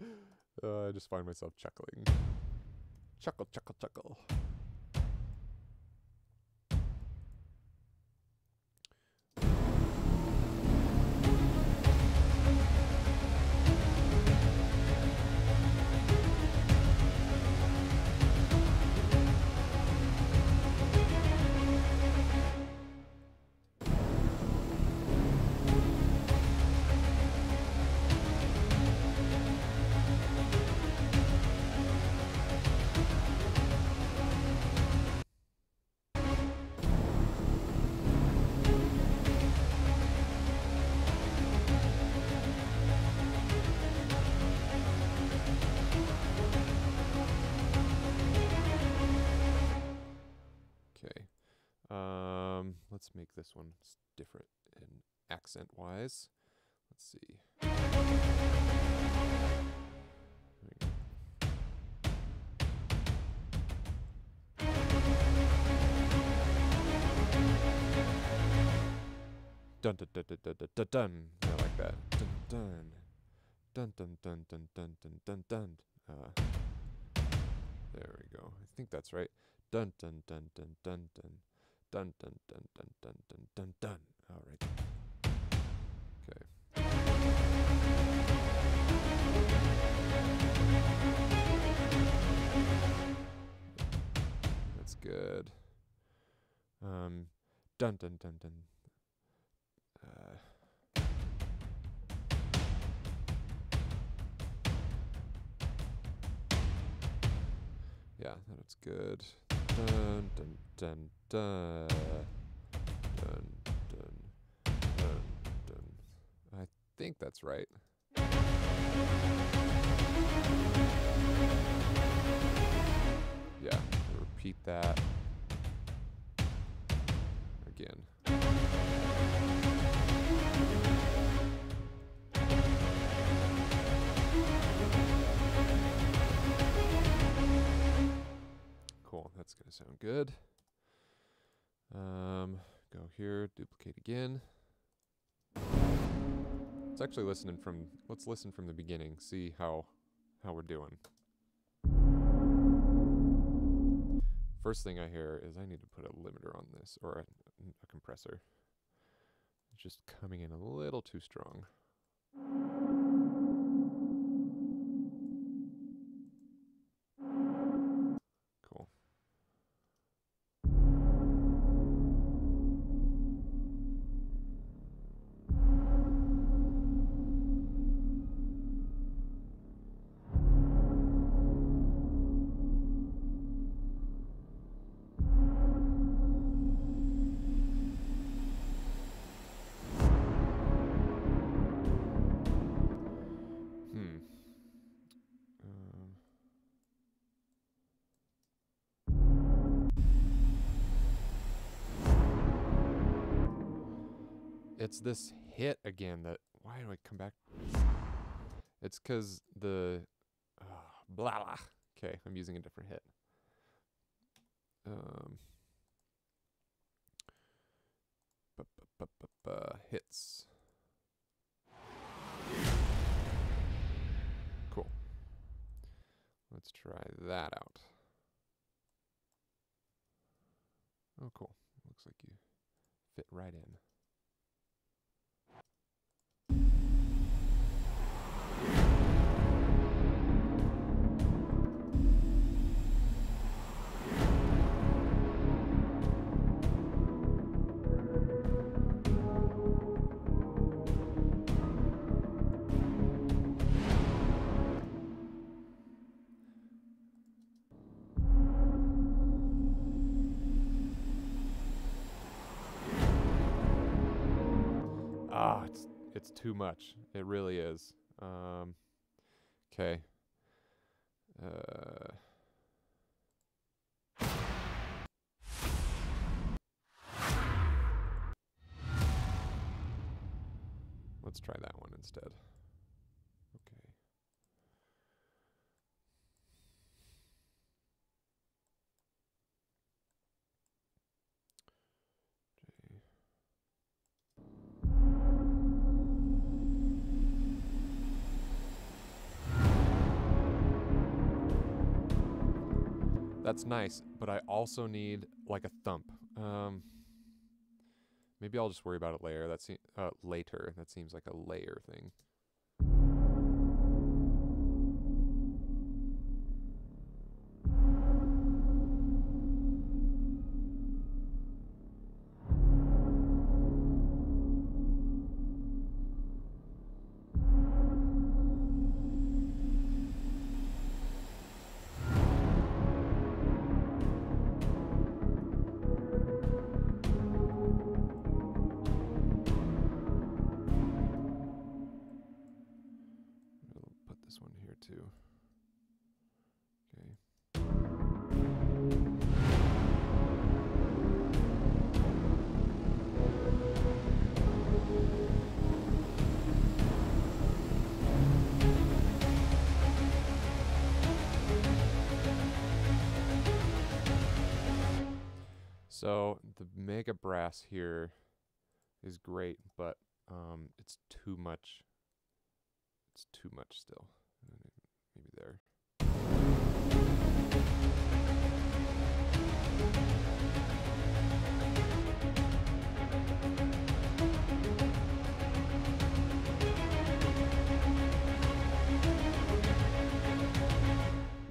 *laughs* Uh, I just find myself chuckling. Chuckle, chuckle, chuckle. Make this one different in accent wise. Let's see. Dun dun dun dun dun dun dun. dun. I like that. Dun dun. Dun dun dun dun dun dun dun dun. Uh, there we go. I think that's right. Dun dun dun dun dun dun. Dun dun dun dun dun dun dun dun. All right. Okay. That's good. Um, dun dun dun dun. Uh, yeah, that's good. Dun dun dun dun. Dun dun dun. I think that's right. Yeah, repeat that again. Cool, that's gonna sound good. Um, go here, duplicate again. Let's actually listening from. Let's listen from the beginning. See how how we're doing. First thing I hear is I need to put a limiter on this or a, a compressor. It's just coming in a little too strong. This hit again that why do I come back? It's because the uh, blah blah. Okay, I'm using a different hit. Um, bu- bu- bu- hits. Cool. Let's try that out. Oh, cool. Looks like you fit right in. too much. It really is. Um, okay. Uh, let's try that one instead. That's nice, but I also need like a thump. Um, maybe I'll just worry about it later. That se- uh, later. That seems like a layer thing. So the mega brass here is great, but um, it's too much it's too much still. Maybe there.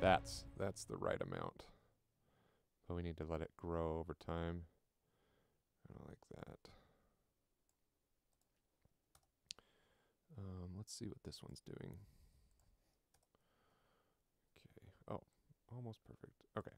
That's that's the right amount. But we need to let it grow over time. I don't like that. Um, let's see what this one's doing. Okay. Oh, almost perfect. Okay.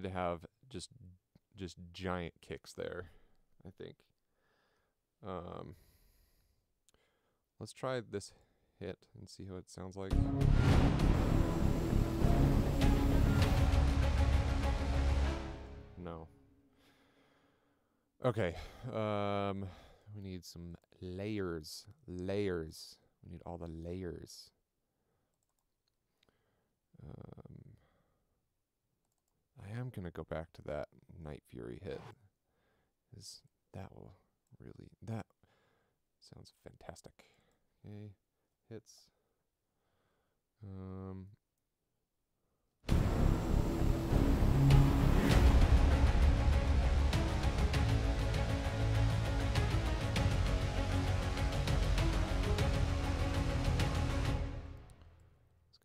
Need to have just just giant kicks there, I think. Um Let's try this hit and see how it sounds like. No. Okay. Um we need some layers. Layers. We need all the layers. Um I am going to go back to that Night Fury hit. Is that will really that sounds fantastic. Okay, hits. Um.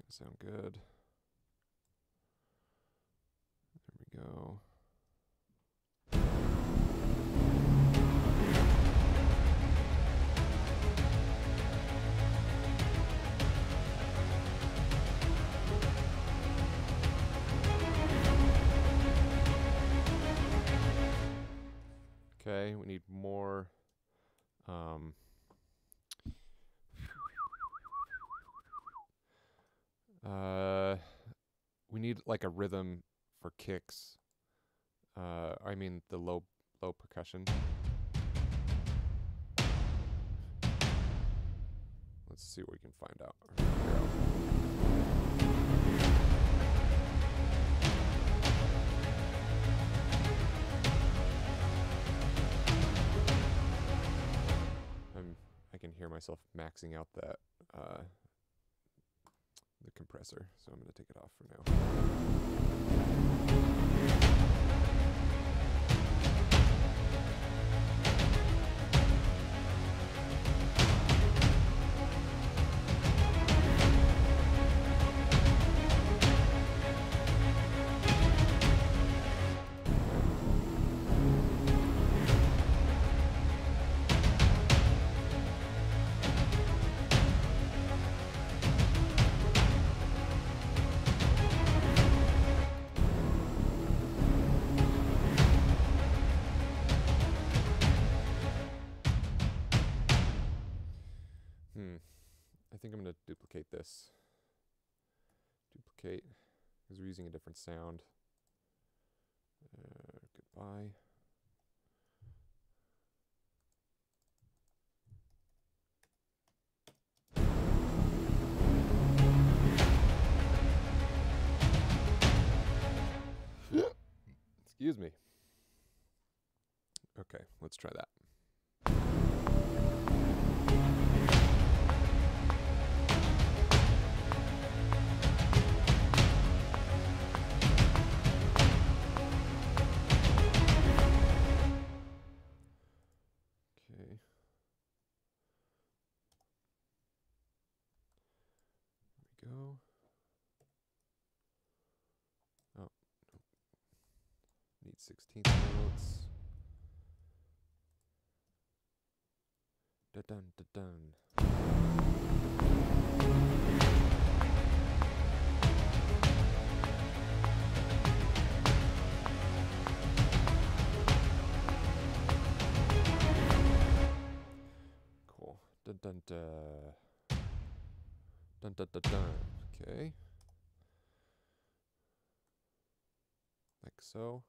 Sound good. There we go. Okay, we need more. Um, uh, we need like a rhythm for kicks. Uh, I mean the low low percussion. Let's see what we can find out. I'm, I can hear myself maxing out that uh, the compressor, so I'm going to take it off for now. We're using a different sound. Uh, goodbye. *coughs* Excuse me. Okay, let's try that. 16th notes. Da dun da dun. Cool. Dun dun da. Dun dun dun dun. Okay. Like so.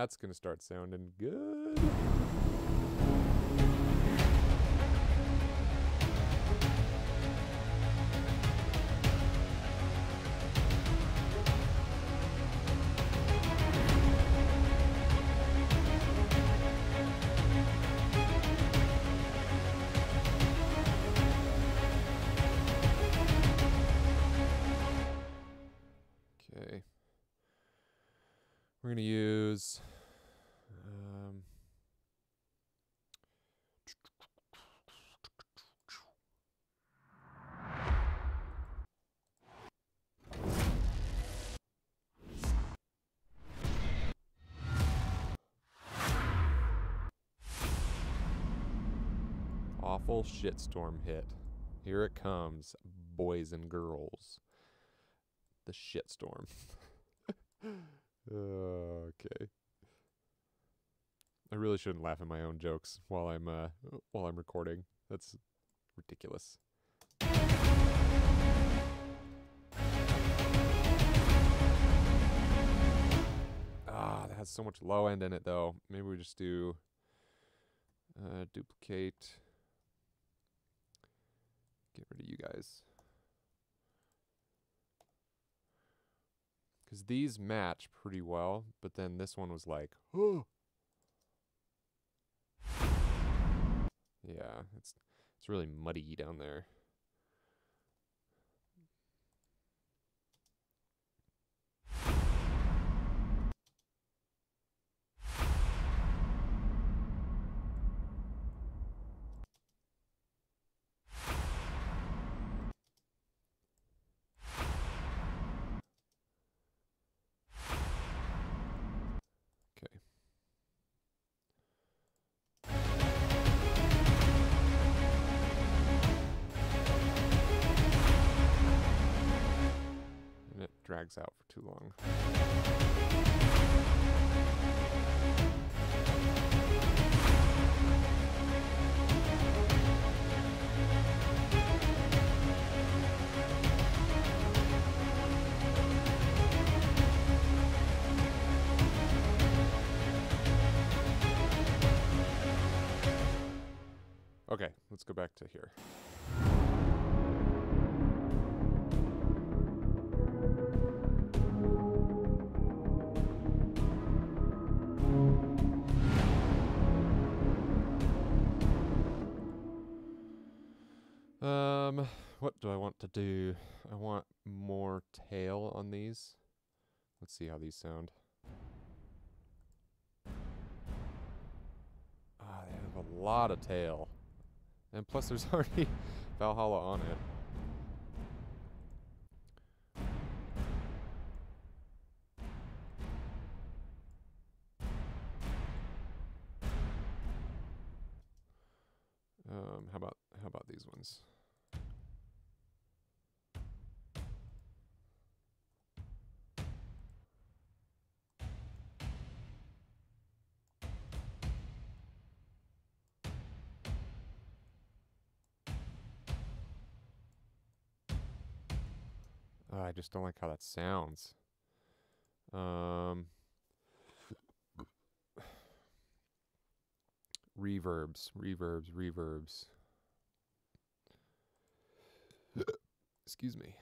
That's going to start sounding good. We're going to use awful shitstorm hit. Here it comes, boys and girls. The shitstorm. *laughs* okay. I really shouldn't laugh at my own jokes while I'm uh while I'm recording. That's ridiculous. Ah, that has so much low end in it though. Maybe we just do uh, duplicate get rid of you guys. Because these match pretty well, but then this one was like. Yeah, it's it's really muddy down there. drags out for too long. Okay, let's go back to here. Um, what do I want to do? I want more tail on these. Let's see how these sound. Ah, they have a lot of tail. And plus there's *laughs* already Valhalla on it. Um, how about how about these ones? I just don't like how that sounds. Um, reverbs, reverbs, reverbs. Excuse me.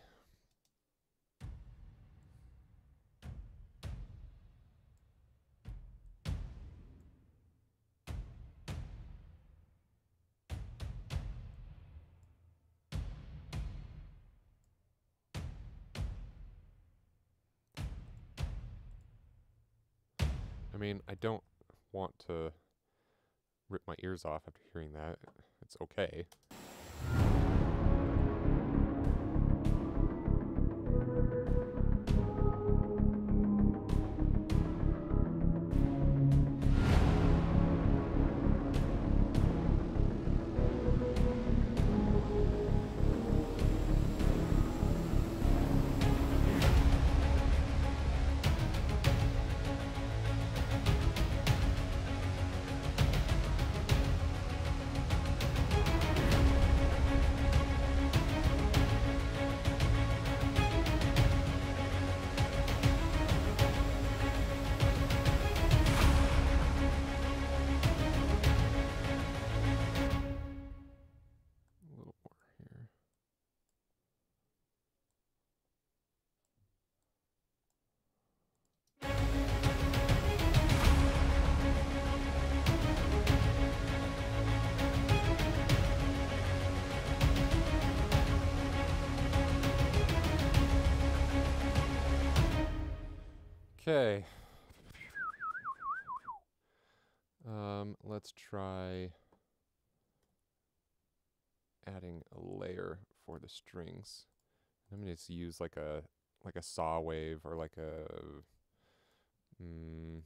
Mean, I don't want to rip my ears off after hearing that. It's okay. Okay. Um, let's try adding a layer for the strings. I'm gonna just use like a like a saw wave or like a mm,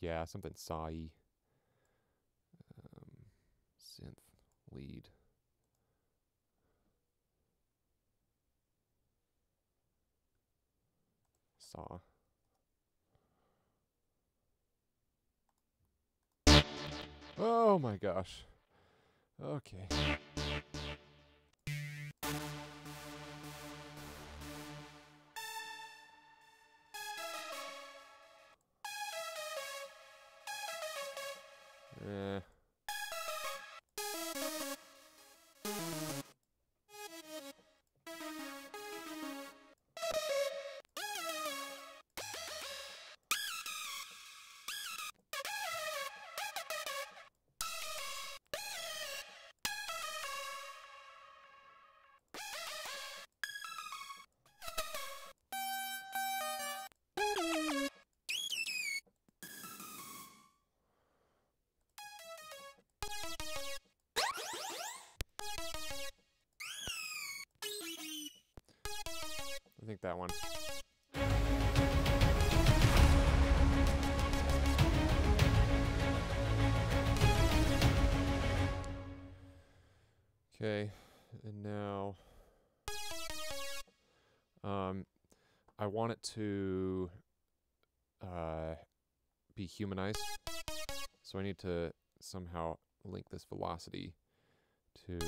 yeah something sawy um, synth lead. Saw. Oh my gosh. Okay. To uh be humanized. So I need to somehow link this velocity to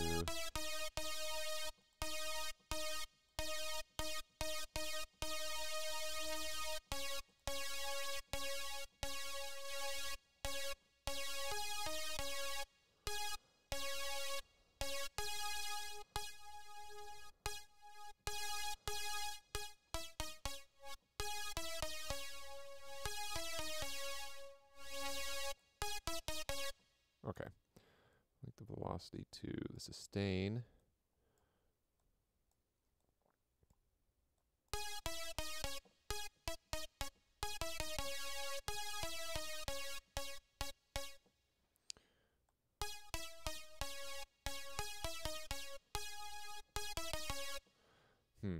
sustain. Hmm.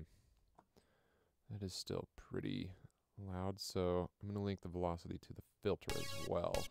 That is still pretty loud, so I'm going to link the velocity to the filter as well.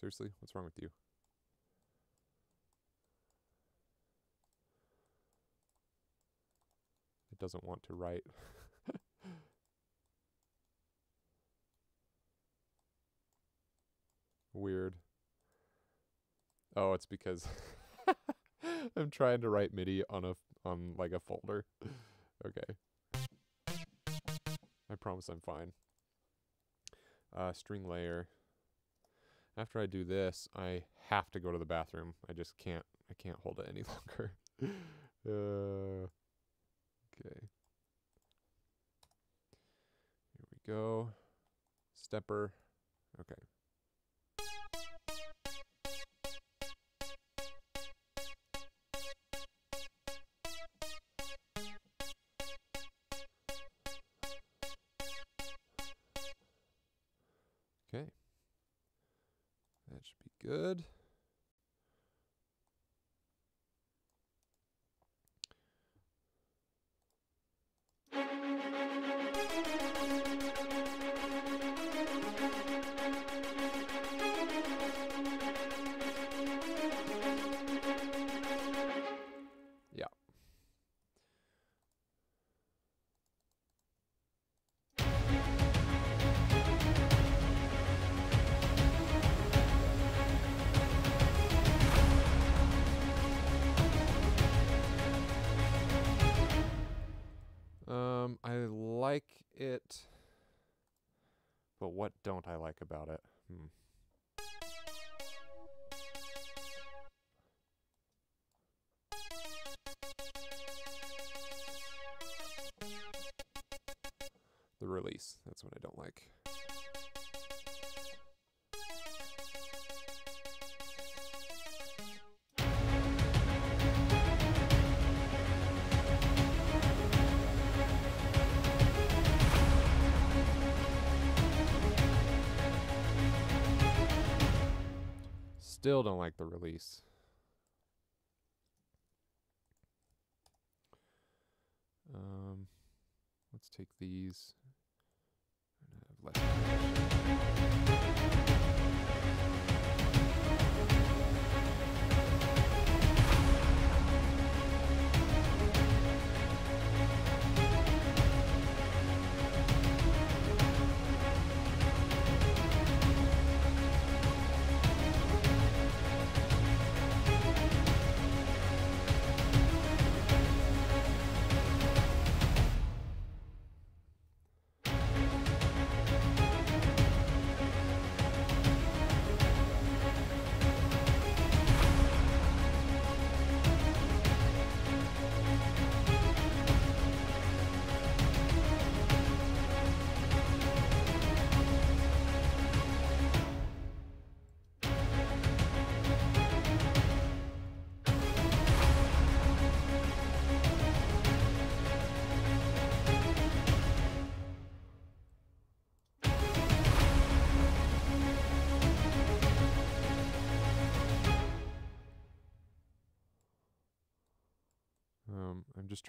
Seriously? What's wrong with you? It doesn't want to write. *laughs* Weird. Oh, it's because *laughs* I'm trying to write MIDI on a on like a folder. *laughs* okay. I promise I'm fine. Uh, string layer. After I do this, I have to go to the bathroom. I just can't. I can't hold it any *laughs* longer. uh, okay. Here we go. Stepper. What don't I like about it? Still don't like the release.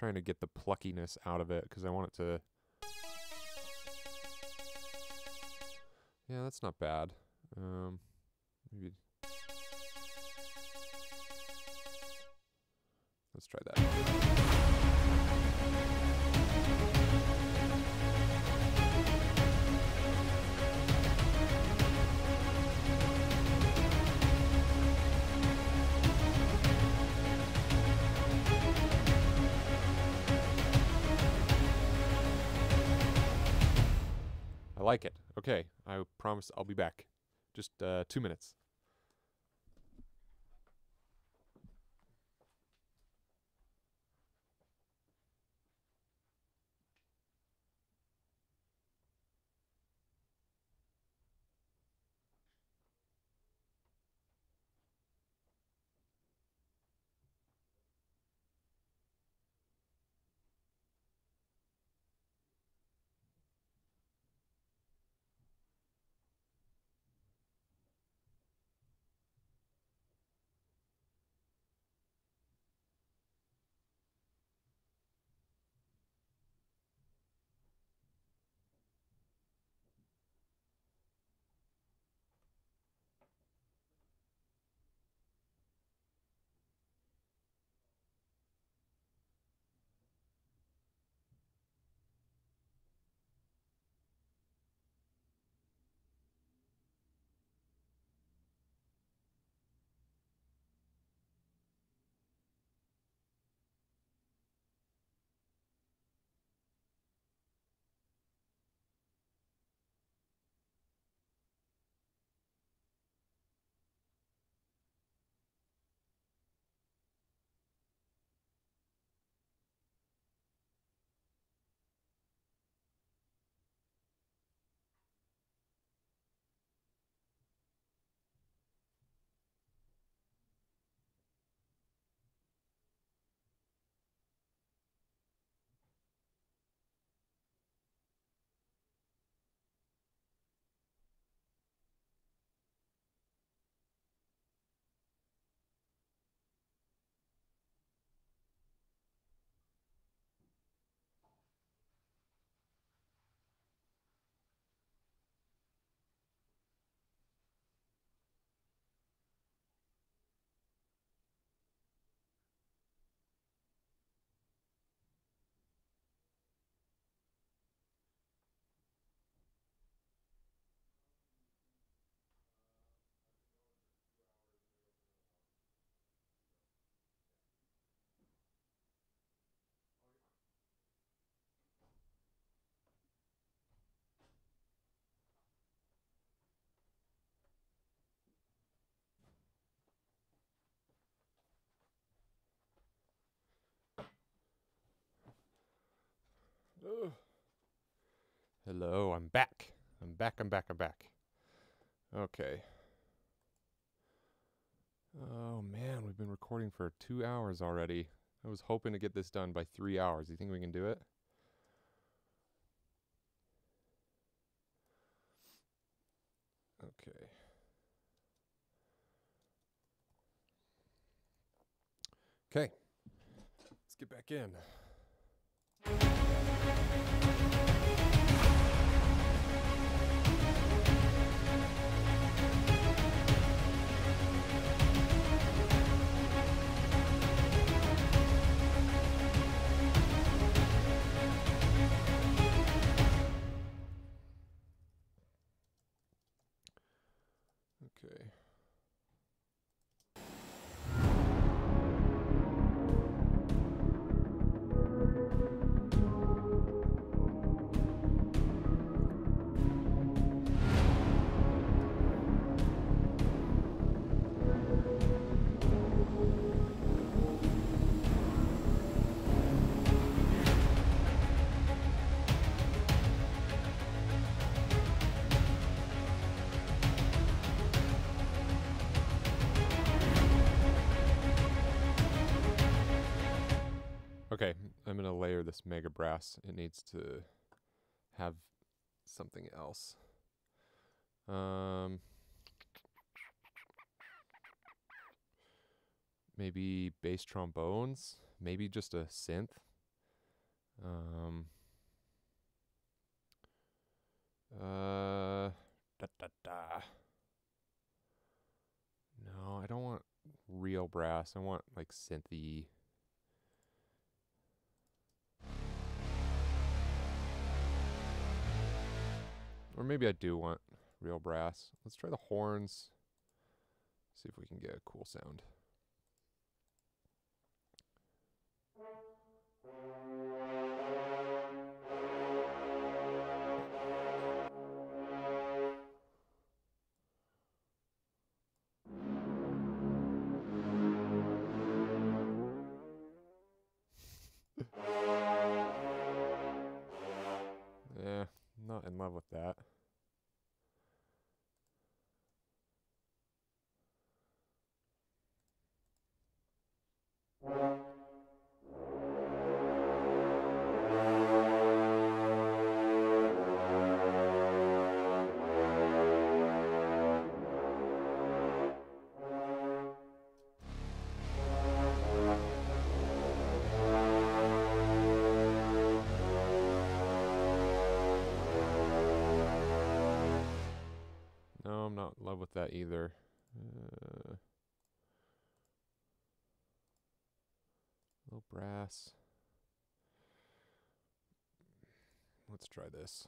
Trying to get the pluckiness out of it because I want it to. Yeah, that's not bad. Um, maybe. Let's try that. Like it. Okay, I promise I'll be back. Just uh, two minutes. *sighs* Hello, I'm back. I'm back, I'm back, I'm back. Okay. Oh man, we've been recording for two hours already. I was hoping to get this done by three hours. You think we can do it? Okay. Okay. Let's get back in. This mega brass. It needs to have something else. Um, maybe bass trombones, maybe just a synth. Um, uh, da da da. No, I don't want real brass. I want like synthy. Or maybe I do want real brass. Let's try the horns. See if we can get a cool sound. Uh, little brass. Let's try this.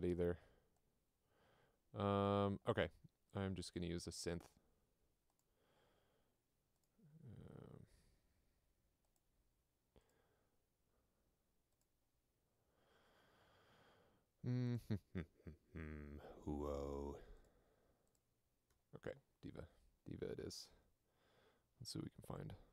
That either. Um, okay. I'm just going to use a synth. Um, *laughs* Whoa. Okay, Diva. Diva it is. Let's see what we can find.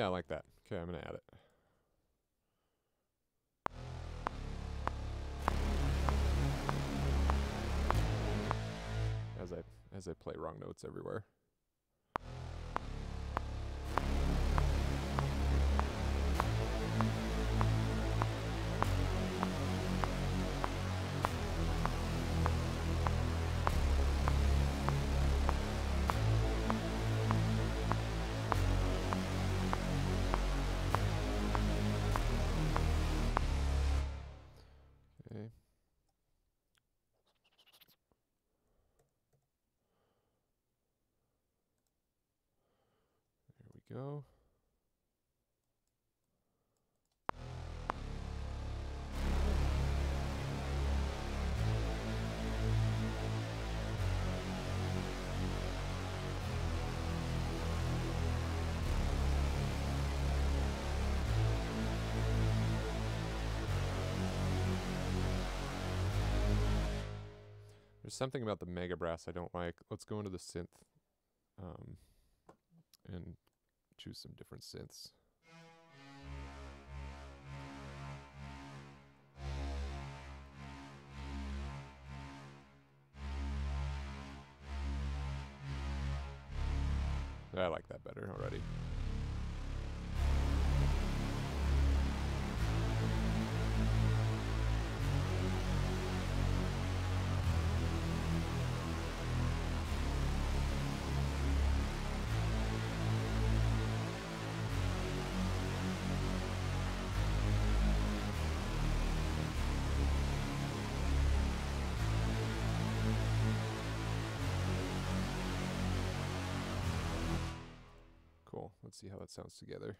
Yeah, I like that. Okay, I'm gonna add it. As I as I play wrong notes everywhere. Go. There's something about the mega brass I don't like. Let's go into the synth um, and choose some different synths. I like that better already. See how that sounds together.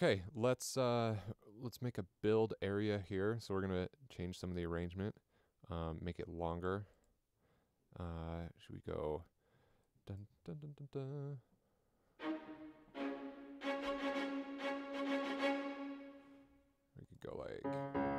Okay, let's uh let's make a build area here. So we're gonna change some of the arrangement, um, make it longer. Uh, should we go dun dun dun dun dun? We could go like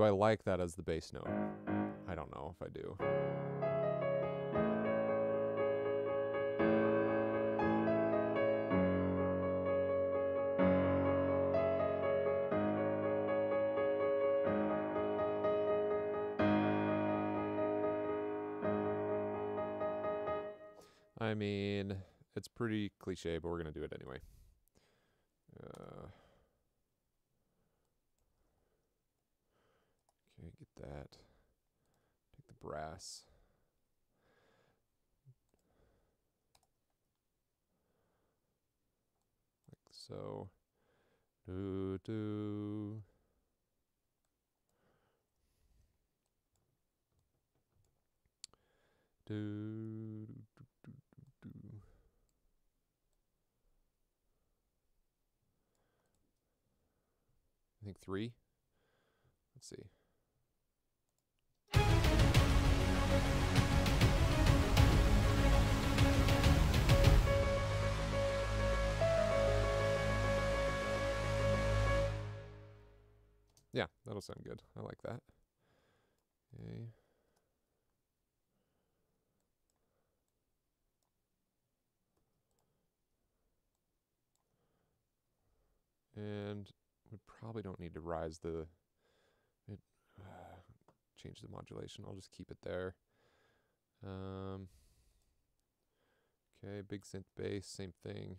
Do I like that as the bass note? I don't know if I do. I mean, it's pretty cliche, but we're gonna do it anyway. Uh, okay, get that. Take the brass. Like so. Do do. Do, do, do, do, do, do. I think three. Let's see. Yeah, that'll sound good. I like that. Okay. And we probably don't need to rise the it, uh, change the modulation. I'll just keep it there. Um, okay, big synth bass, same thing.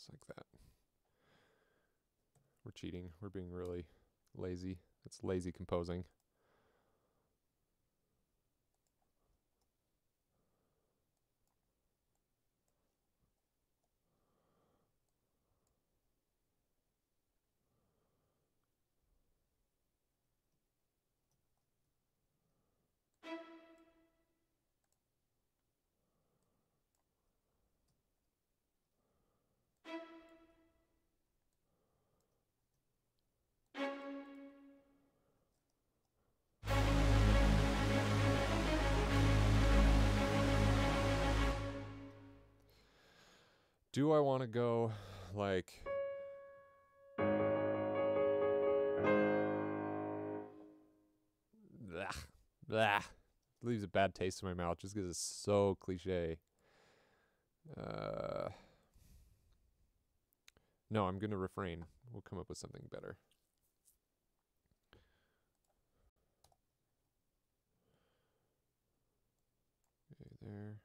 Just like that. We're cheating. We're being really lazy. It's lazy composing. Do I want to go like blah, blah. leaves a bad taste in my mouth just because it's so cliche. Uh, no, I'm gonna refrain. We'll come up with something better. Okay, there, there,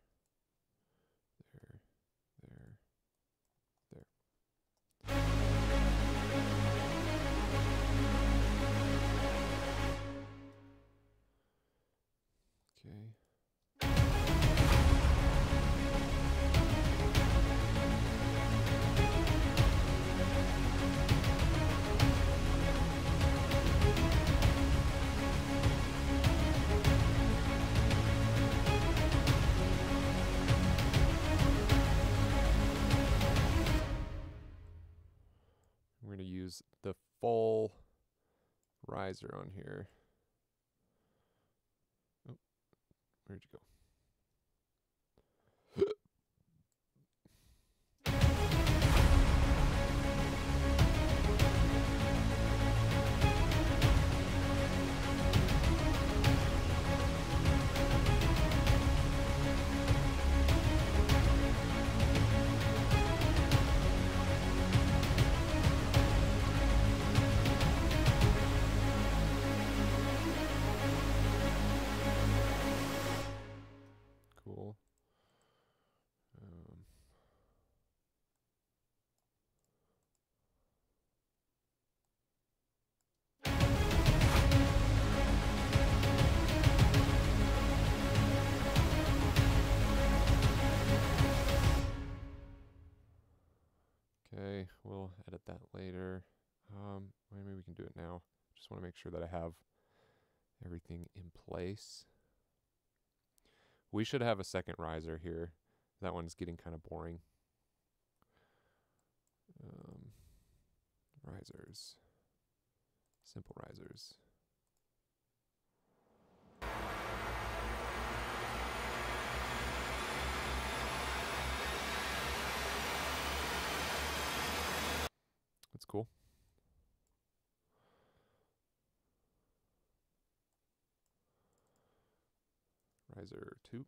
full riser on here. Oh, where'd you go? Okay, we'll edit that later. Um, maybe we can do it now. Just want to make sure that I have everything in place. We should have a second riser here. That one's getting kind of boring. Um, risers. Simple risers. That's cool. Riser 2.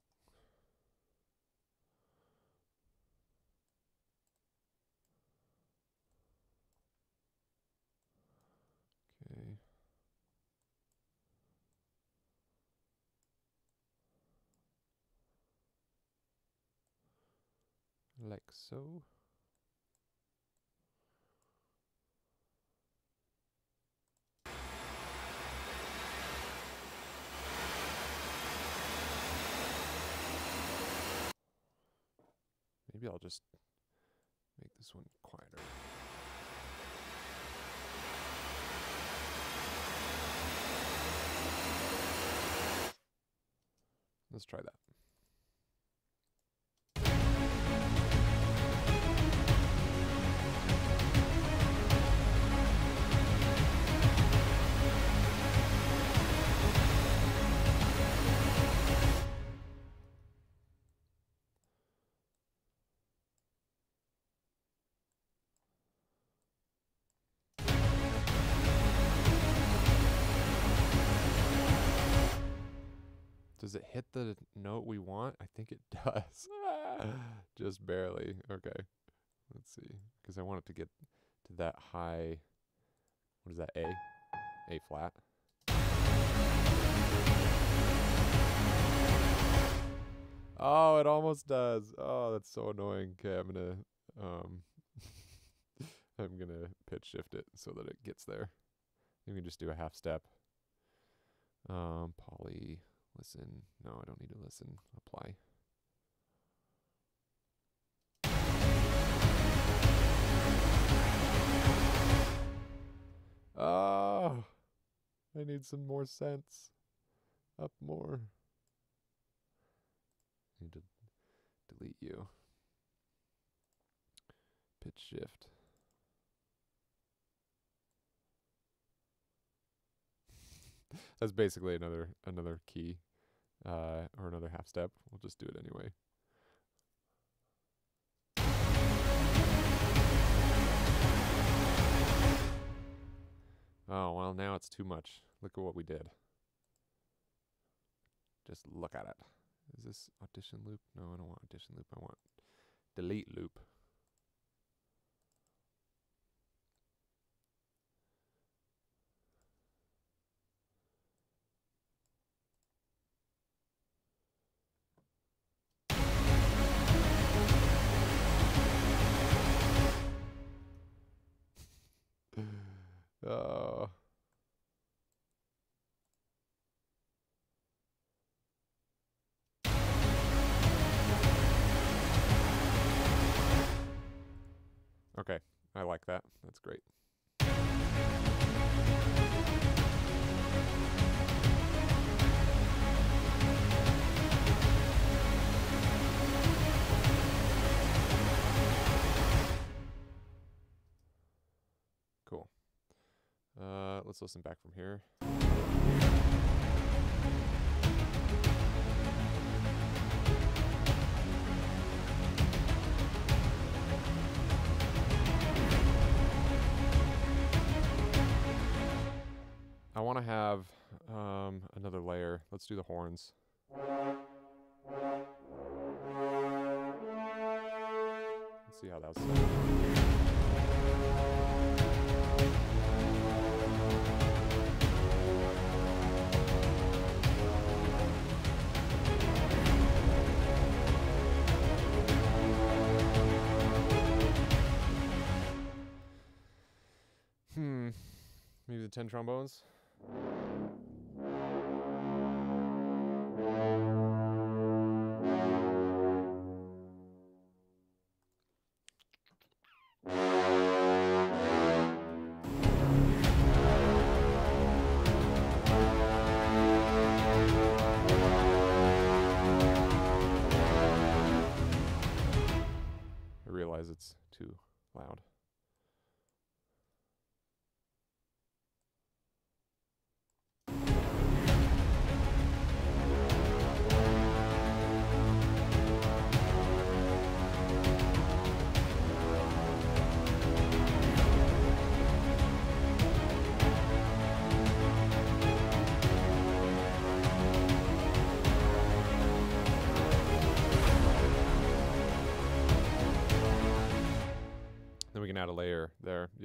Okay. Like so. Maybe I'll just make this one quieter. Let's try that. Does it hit the note we want? I think it *laughs* does. *laughs* Just barely. Okay. Let's see. Because I want it to get to that high. What is that? A? A flat. Oh, it almost does. Oh, that's so annoying. Okay, I'm gonna um *laughs* I'm gonna pitch shift it so that it gets there. You can just do a half step. Um, poly Listen. No, I don't need to listen. Apply. Oh, I need some more cents. Up more. Need to delete you. Pitch shift. *laughs* That's basically another another key uh, or another half step. We'll just do it anyway. Oh, well, now it's too much. Look at what we did. Just look at it. Is this audition loop? No, I don't want audition loop. I want delete loop. Uh, okay, I like that. That's great. Uh, let's listen back from here. I want to have um, another layer. Let's do the horns. Let's see how that Hmm. Maybe the 10 trombones?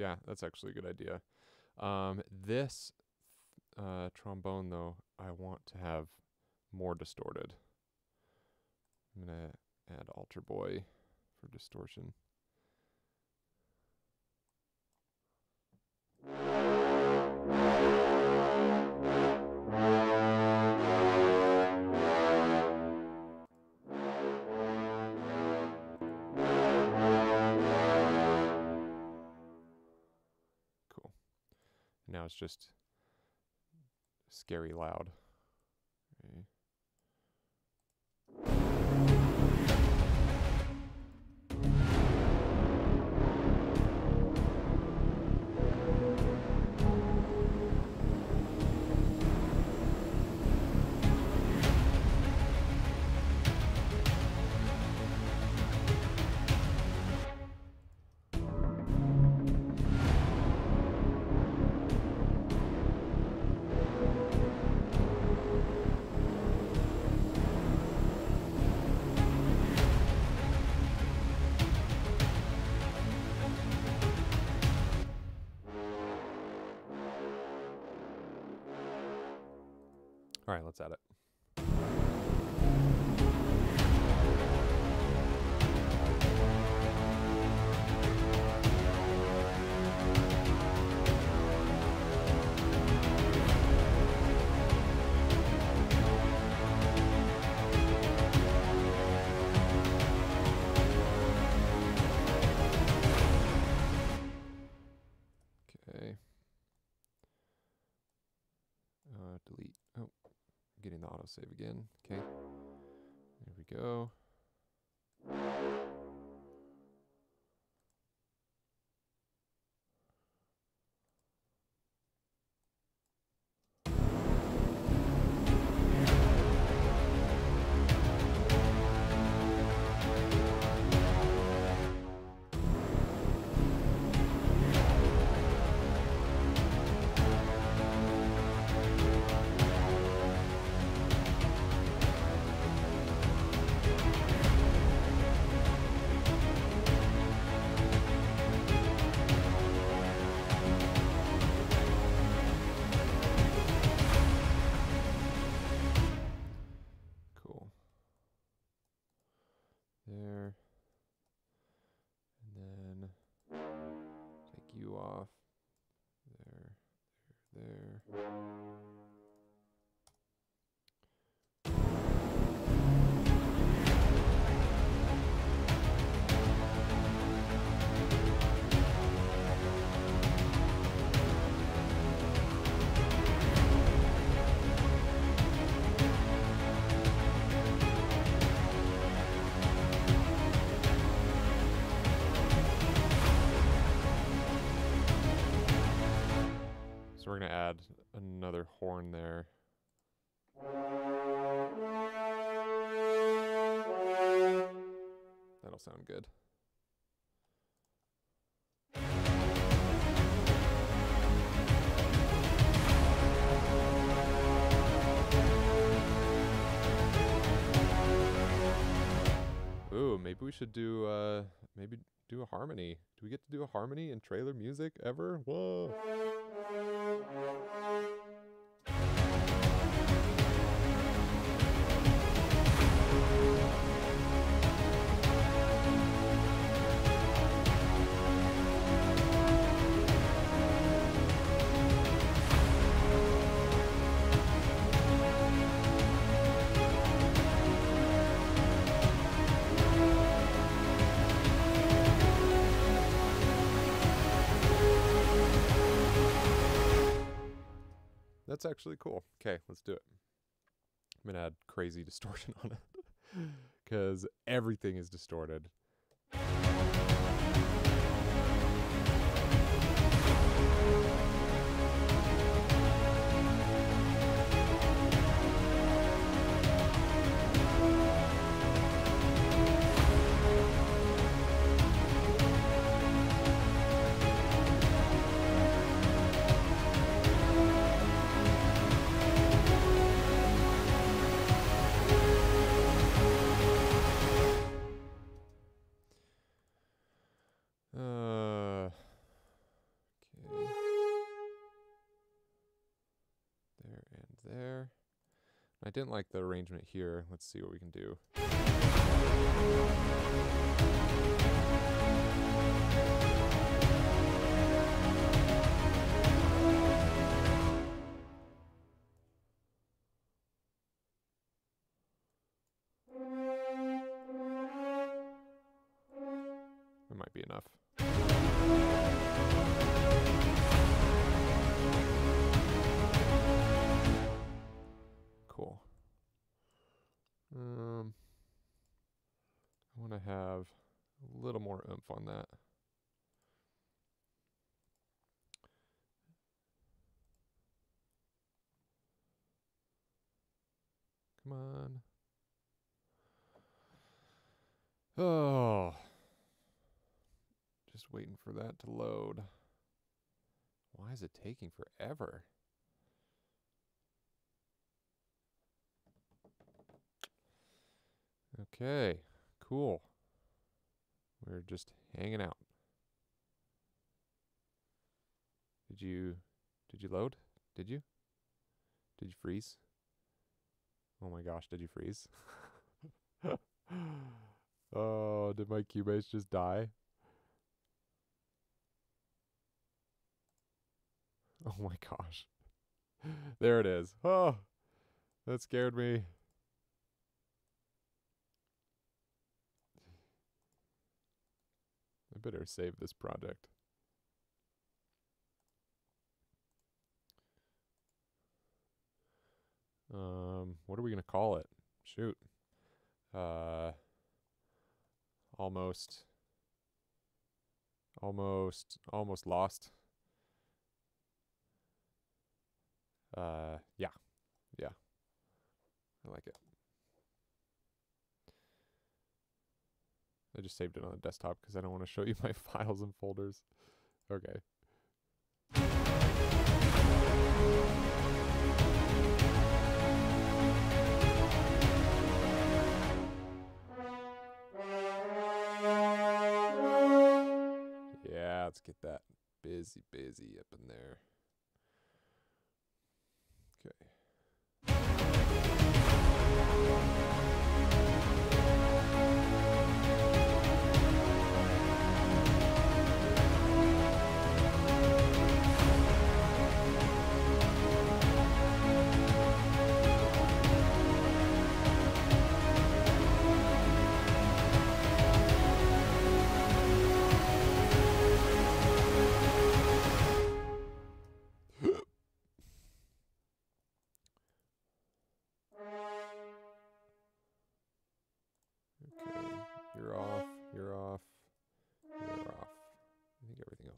Yeah, that's actually a good idea. Um, this uh, trombone, though, I want to have more distorted. I'm going to add AlterBoy for distortion. Now it's just scary loud. Right, it. Autosave again. Okay. There we go. We're going to add another horn there. That'll sound good. Ooh, maybe we should do uh maybe do a harmony. Do we get to do a harmony in trailer music ever? Whoa. That's actually cool. Okay, let's do it. I'm gonna add crazy *laughs* distortion on it because everything is distorted. There. I didn't like the arrangement here. Let's see what we can do. On that. Come on. Oh. Just waiting for that to load. Why is it taking forever? Okay, cool. We're just hanging out. Did you did you load? Did you? Did you freeze? Oh my gosh, did you freeze? *laughs* oh, did my Cubase just die? *laughs* Oh my gosh. *laughs* There it is. Oh, that scared me. Better save this project. Um, what are we gonna call it? Shoot. Uh, almost, almost, almost lost. Uh, yeah, yeah. I like it. I just saved it on the desktop because I don't want to show you my *laughs* files and folders. Okay. Yeah, let's get that busy, busy up in there.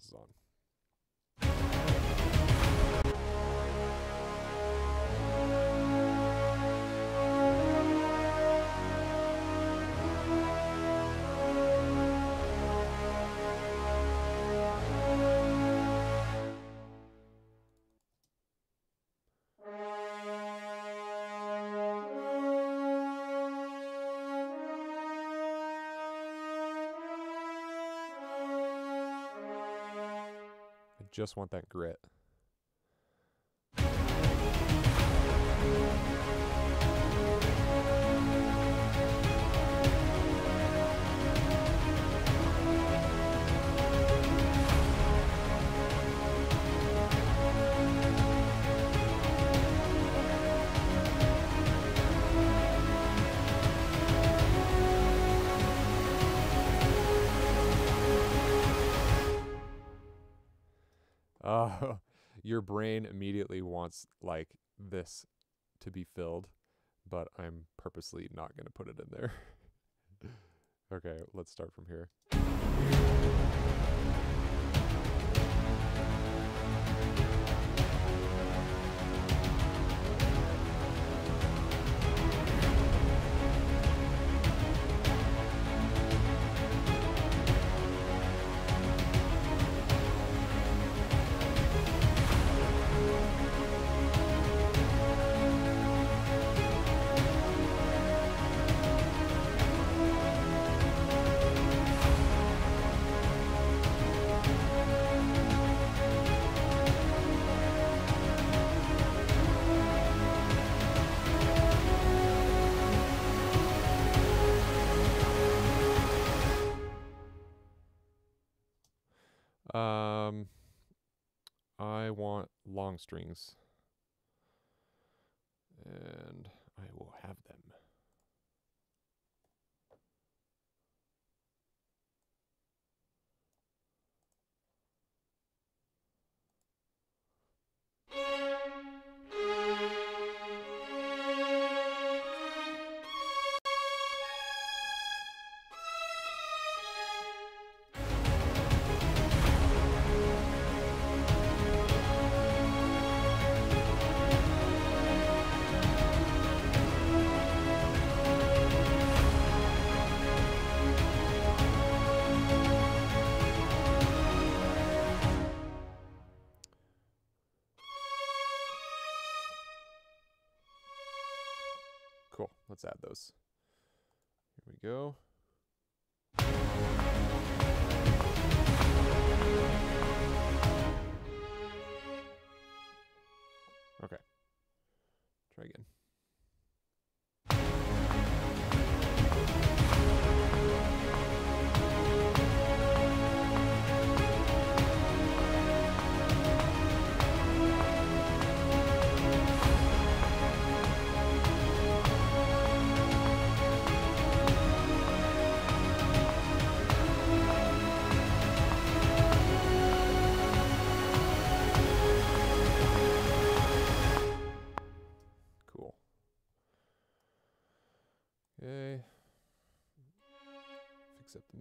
Is on. Just want that grit. Your brain immediately wants like this to be filled, but I'm purposely not going to put it in there. *laughs* okay, let's start from here. Um, I want long strings. And I will have them.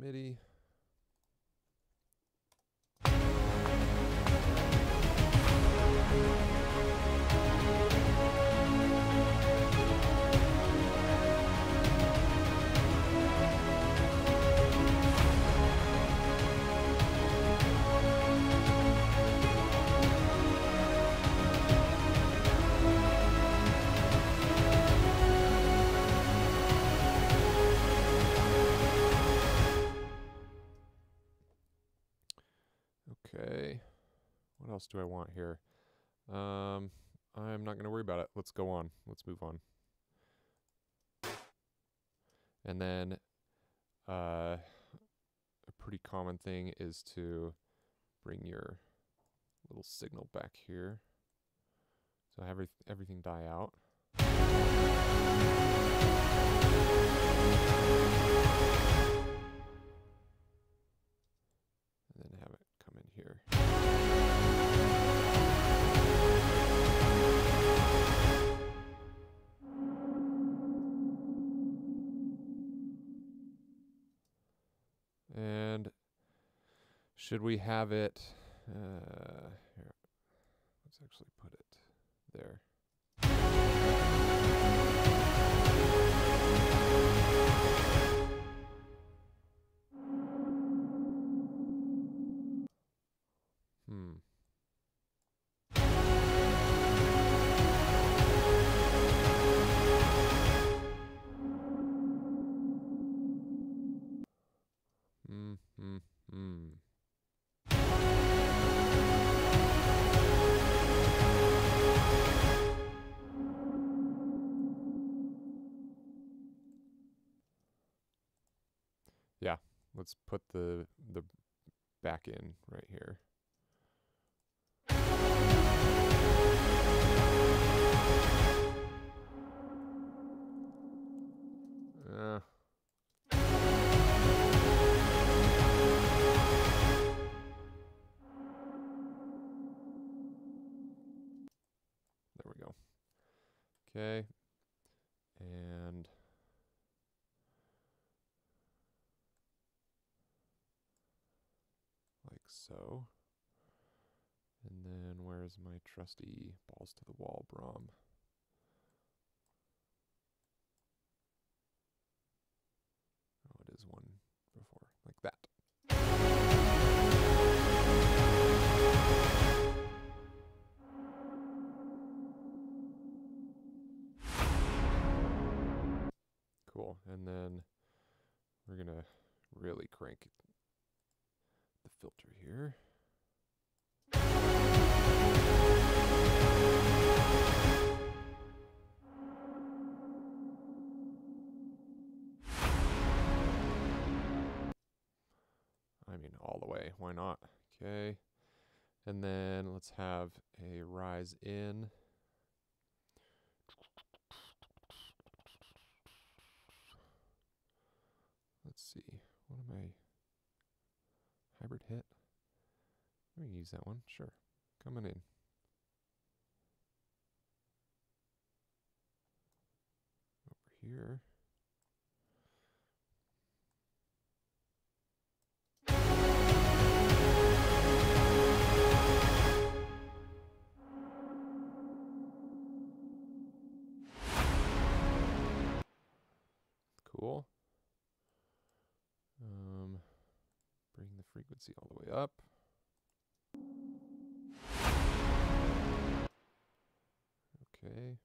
Fix else do I want here? Um, I'm not going to worry about it. Let's go on. Let's move on. And then uh, a pretty common thing is to bring your little signal back here. So have every, everything die out. And should we have it? Uh, here, let's actually put it there. Let's put the the back in right here. Uh, there we go. Okay. And like so. And then where's my trusty balls to the wall Braam? Oh, it is one before, like that. Cool. And then we're going to really crank the filter here. I mean, all the way. Why not? Okay. And then let's have a rise in. Let's see. What am I? Hybrid hit? We can use that one. Sure. Coming in. Over here. Cool. Um, bring frequency all the way up. Okay.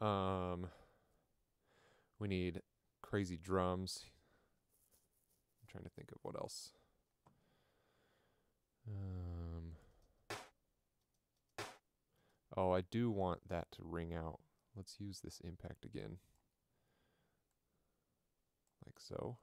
Um, we need crazy drums. I'm trying to think of what else. Um, oh, I do want that to ring out. Let's use this impact again. Like so.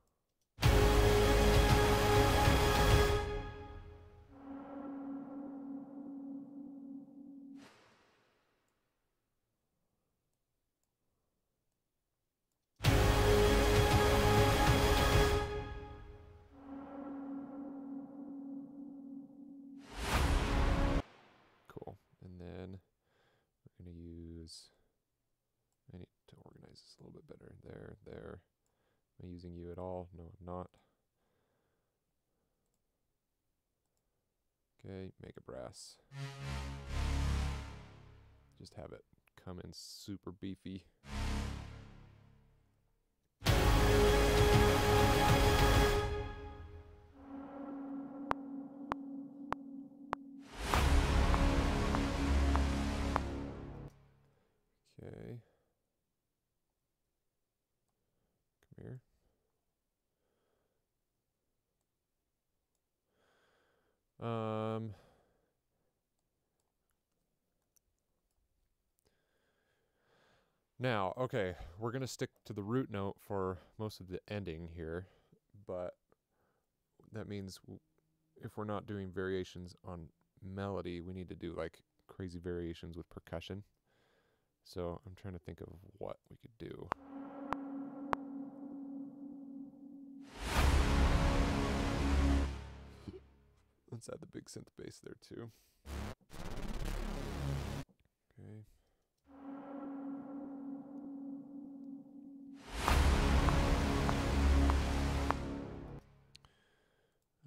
I need to organize this a little bit better. There, there. Am I using you at all? No, I'm not. Okay, mega brass. Just have it come in super beefy. Okay. Come here. Uh, Um. Now, okay, we're going to stick to the root note for most of the ending here, but that means if we're not doing variations on melody, we need to do like crazy variations with percussion. So I'm trying to think of what we could do. Let's add the big synth bass there too. Okay.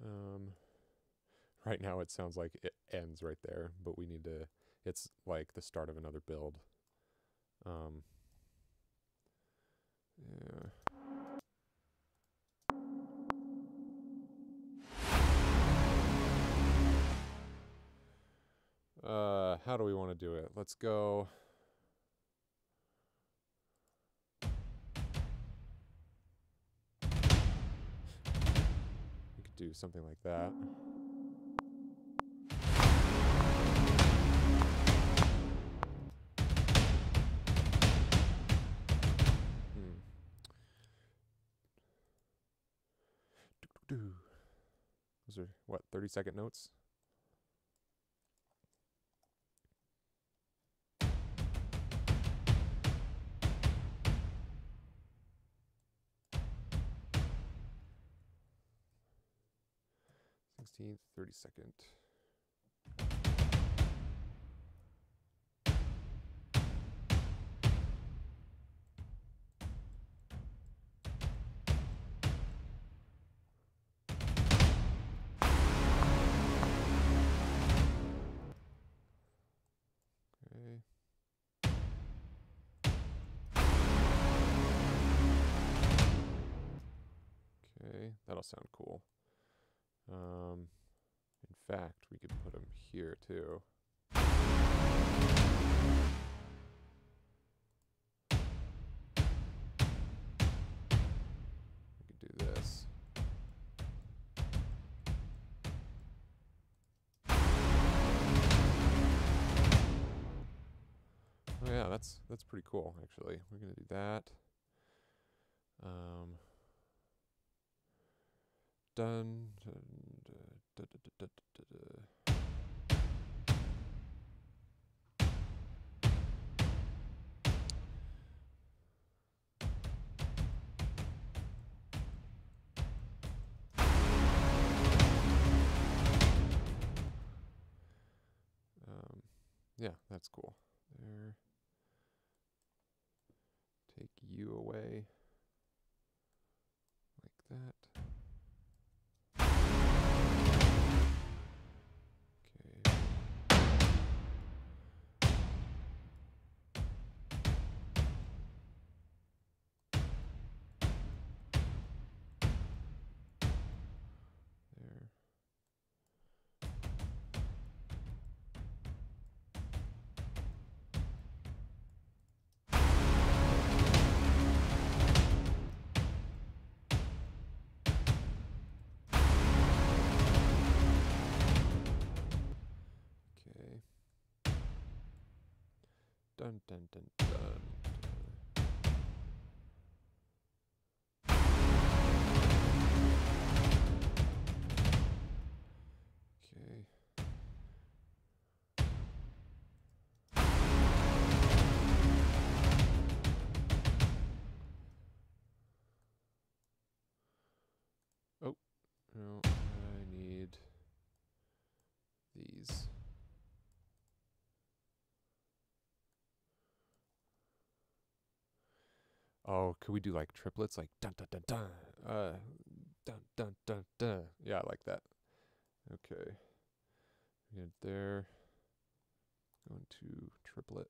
Um, right now it sounds like it ends right there, but we need to. It's like the start of another build. Um, yeah. Uh, how do we want to do it? Let's go. We could do something like that. Hmm. Those are what, 30 second notes? Sixteenth, thirty second. Okay. Okay, that'll sound cool. Um, in fact, we could put them here too. We could do this. Oh yeah, that's that's pretty cool actually. We're gonna do that. Um. Dun. Um, yeah, that's cool. There. Take you away. Dun dun dun dun. Oh, could we do like triplets, like dun dun dun dun, uh, dun dun dun dun? Yeah, I like that. Okay, get there. Going to triplet.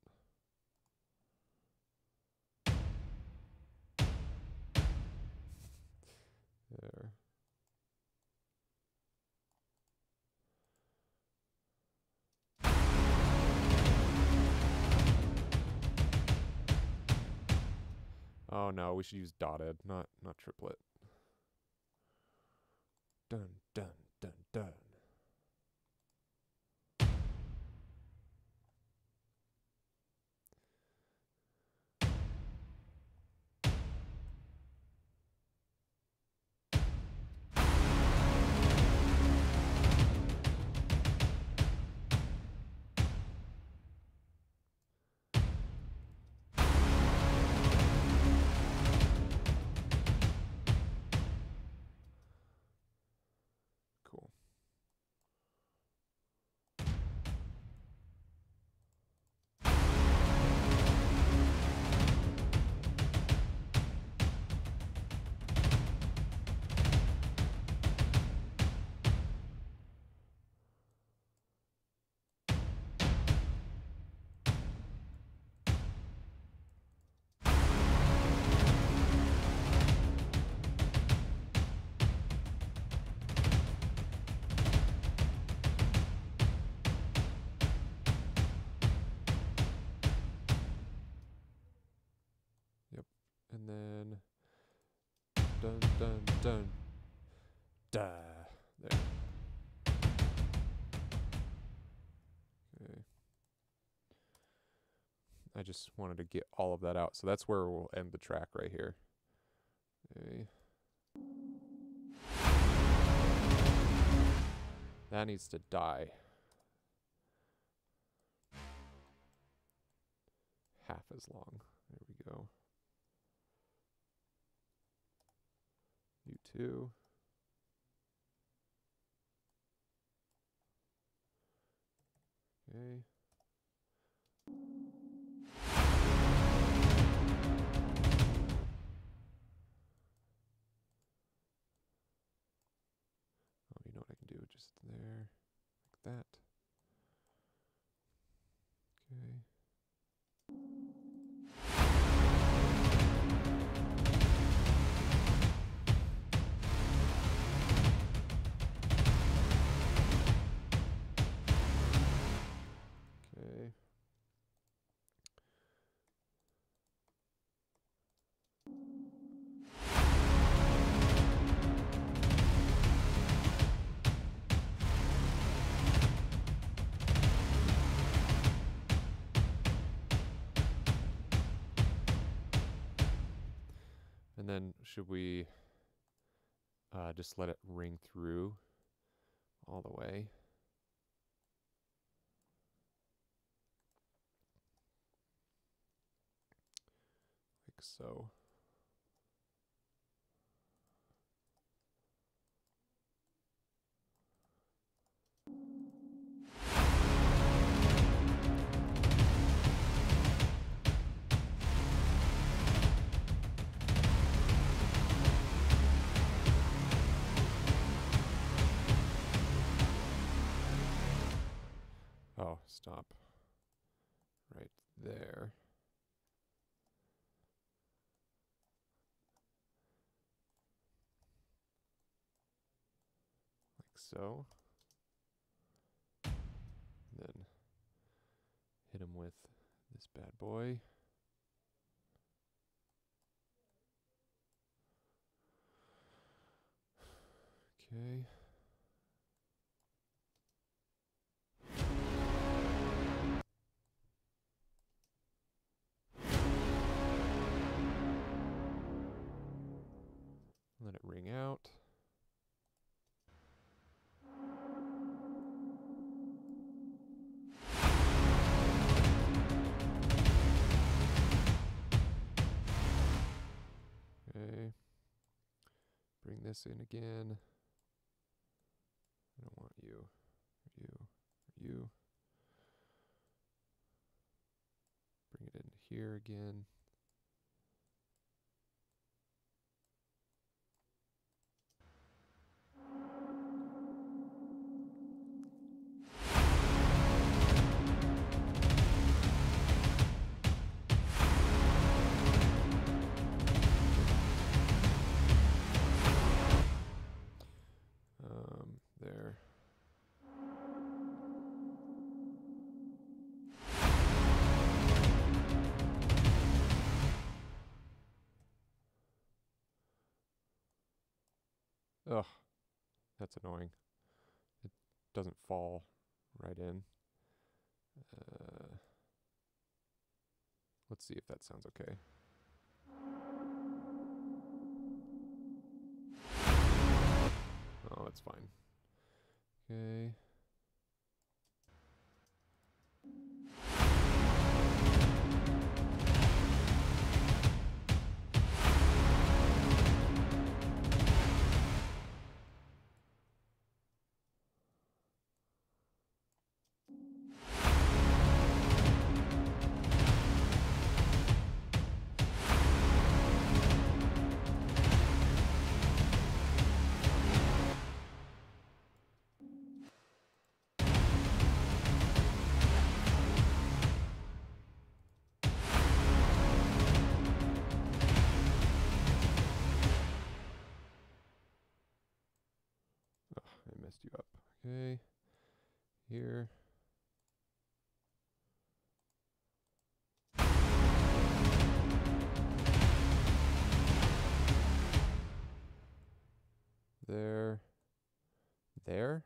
Oh no, we should use dotted, not not triplet. Dun dun dun dun. Dun dun dun da there. Okay. I just wanted to get all of that out. So that's where we'll end the track right here. Okay. That needs to die. Half as long. There we go. You. Okay. Oh, you know what I can do? Just there, And then should we uh, just let it ring through all the way? Like so. Stop. Right there. Like so. Then hit him with this bad boy. *sighs* Okay. Out. Okay. Bring this in again. I don't want you, you, you. Bring it in here again. Ugh, that's annoying. It doesn't fall right in. Uh, let's see if that sounds okay. Oh, that's fine. Okay. Okay. Here. There. There.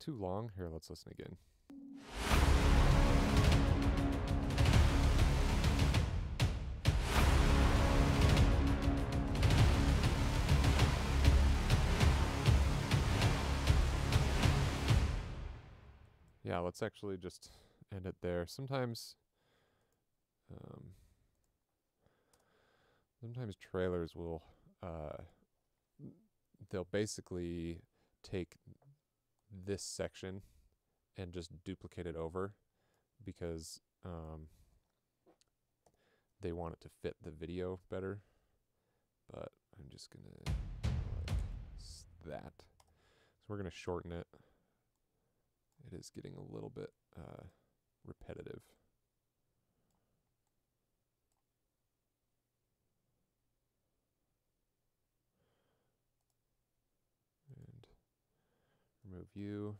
Too long? Here, let's listen again. Yeah, let's actually just end it there. Sometimes, um, sometimes trailers will, uh, they'll basically take this section and just duplicate it over because um, they want it to fit the video better. But I'm just gonna like s- that. So we're gonna shorten it. It is getting a little bit uh, repetitive. Remove you.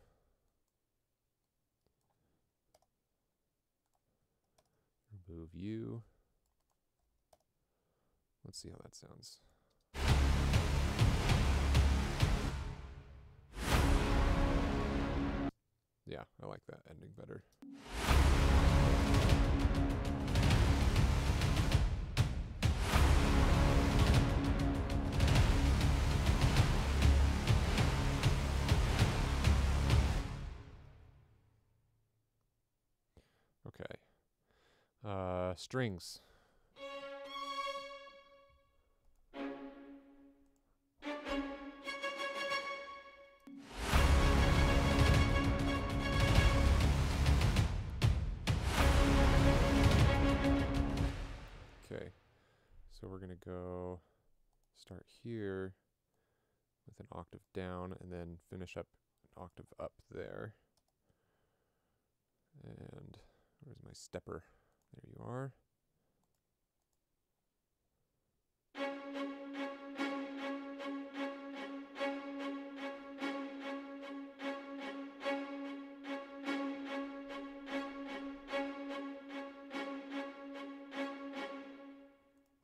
Remove you. Let's see how that sounds. Yeah, I like that ending better. Uh, strings. Okay. So we're going to go start here with an octave down and then finish up an octave up there. And where's my stepper? There you are.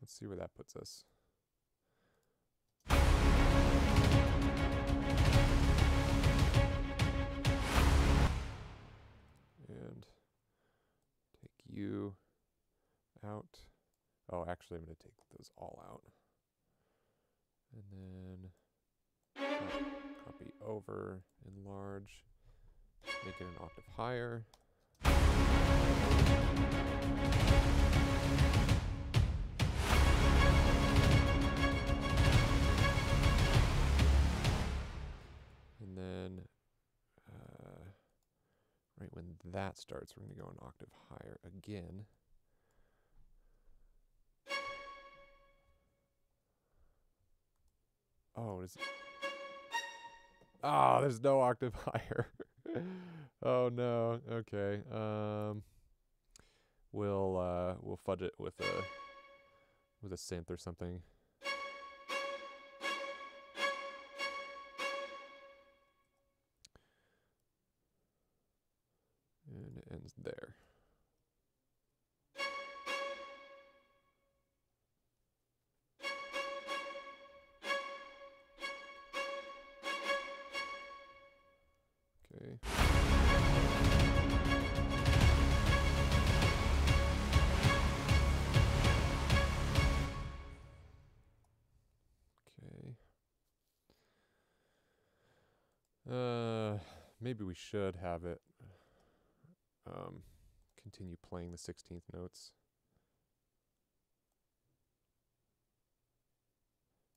Let's see where that puts us. Actually, I'm going to take those all out. And then copy over, enlarge, make it an octave higher. And then, uh, right when that starts, we're going to go an octave higher again. Oh, Oh, there's no octave higher. *laughs* oh no. Okay. Um we'll uh we'll fudge it with a with a synth or something. Should have it um, continue playing the 16th notes.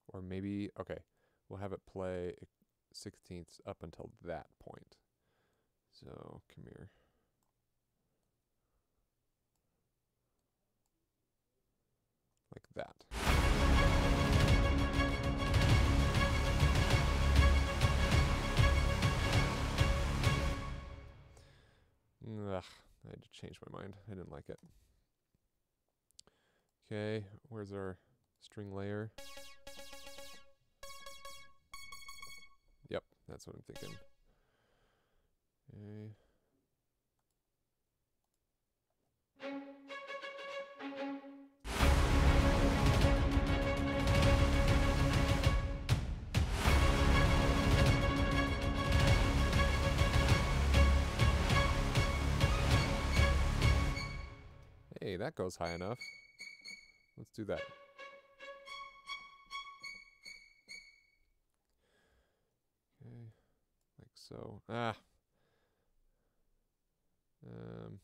Or maybe, okay, we'll have it play 16ths up until that point. So, come here. Like that. Ugh, I had to change my mind. I didn't like it. Okay, where's our string layer? Yep, that's what I'm thinking. Okay. That goes high enough. Let's do that. Okay, like so. Ah. Um.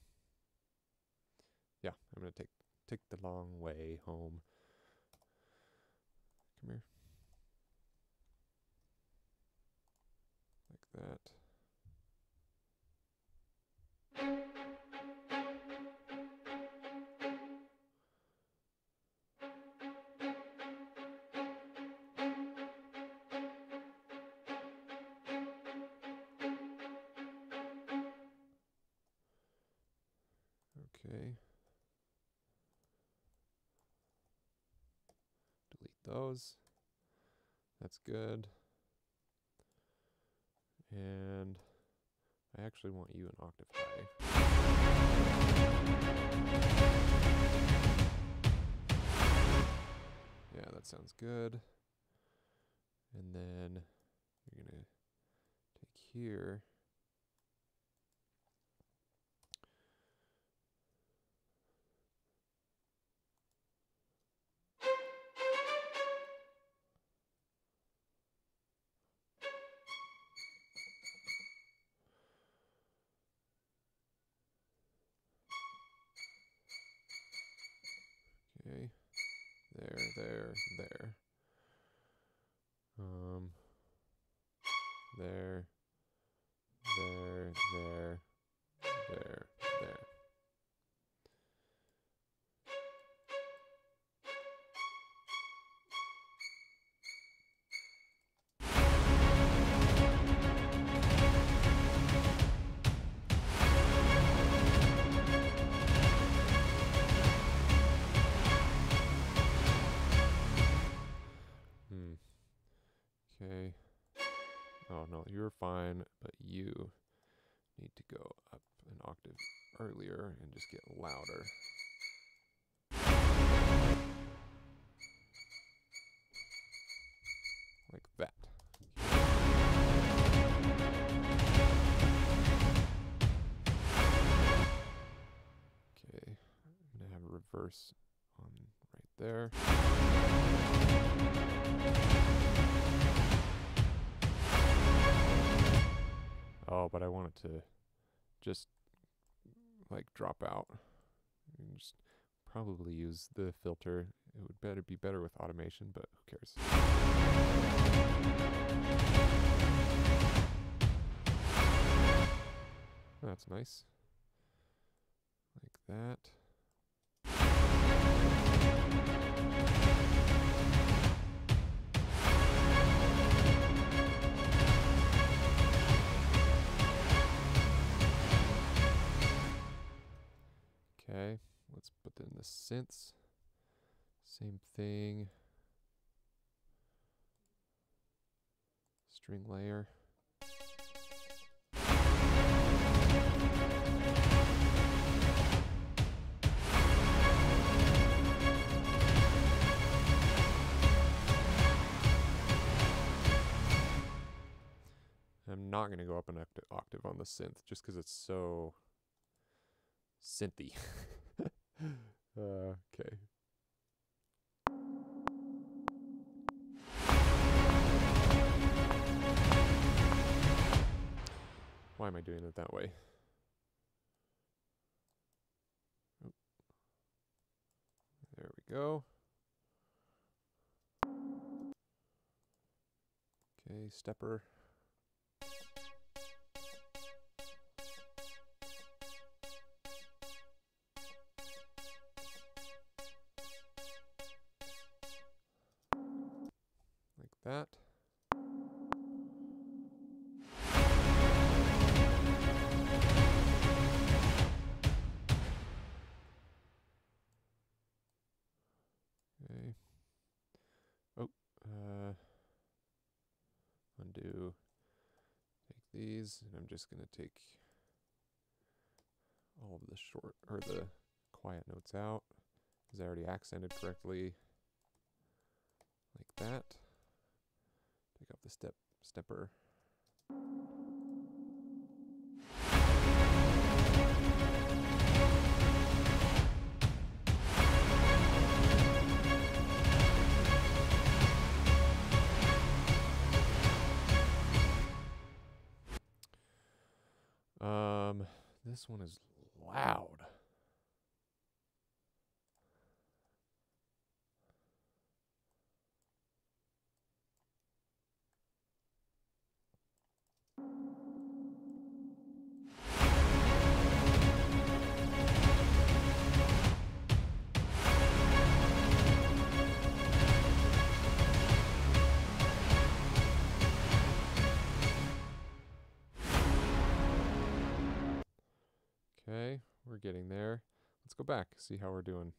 Yeah, I'm gonna take take the long way home. Come here. Like that. That's good. And I actually want you an octave high. Yeah, that sounds good. And then you're going to take here. Earlier and just get louder. Like that. Okay, I'm gonna have a reverse on right there. Oh, but I want it to just like drop out. You can just probably use the filter. It would better be better with automation, but who cares? That's nice. Like that. Okay, let's put in the synths. Same thing. String layer. I'm not going to go up an octa- octave on the synth just because it's so synthy. uh, *laughs* okay. Why am I doing it that way? There we go. Okay, stepper. That. Okay. Oh, uh, undo. Take these, and I'm just gonna take all of the short or the quiet notes out, because I already accented correctly like that pick up the step stepper. Um, this one is loud. Getting there. Let's go back, see how we're doing.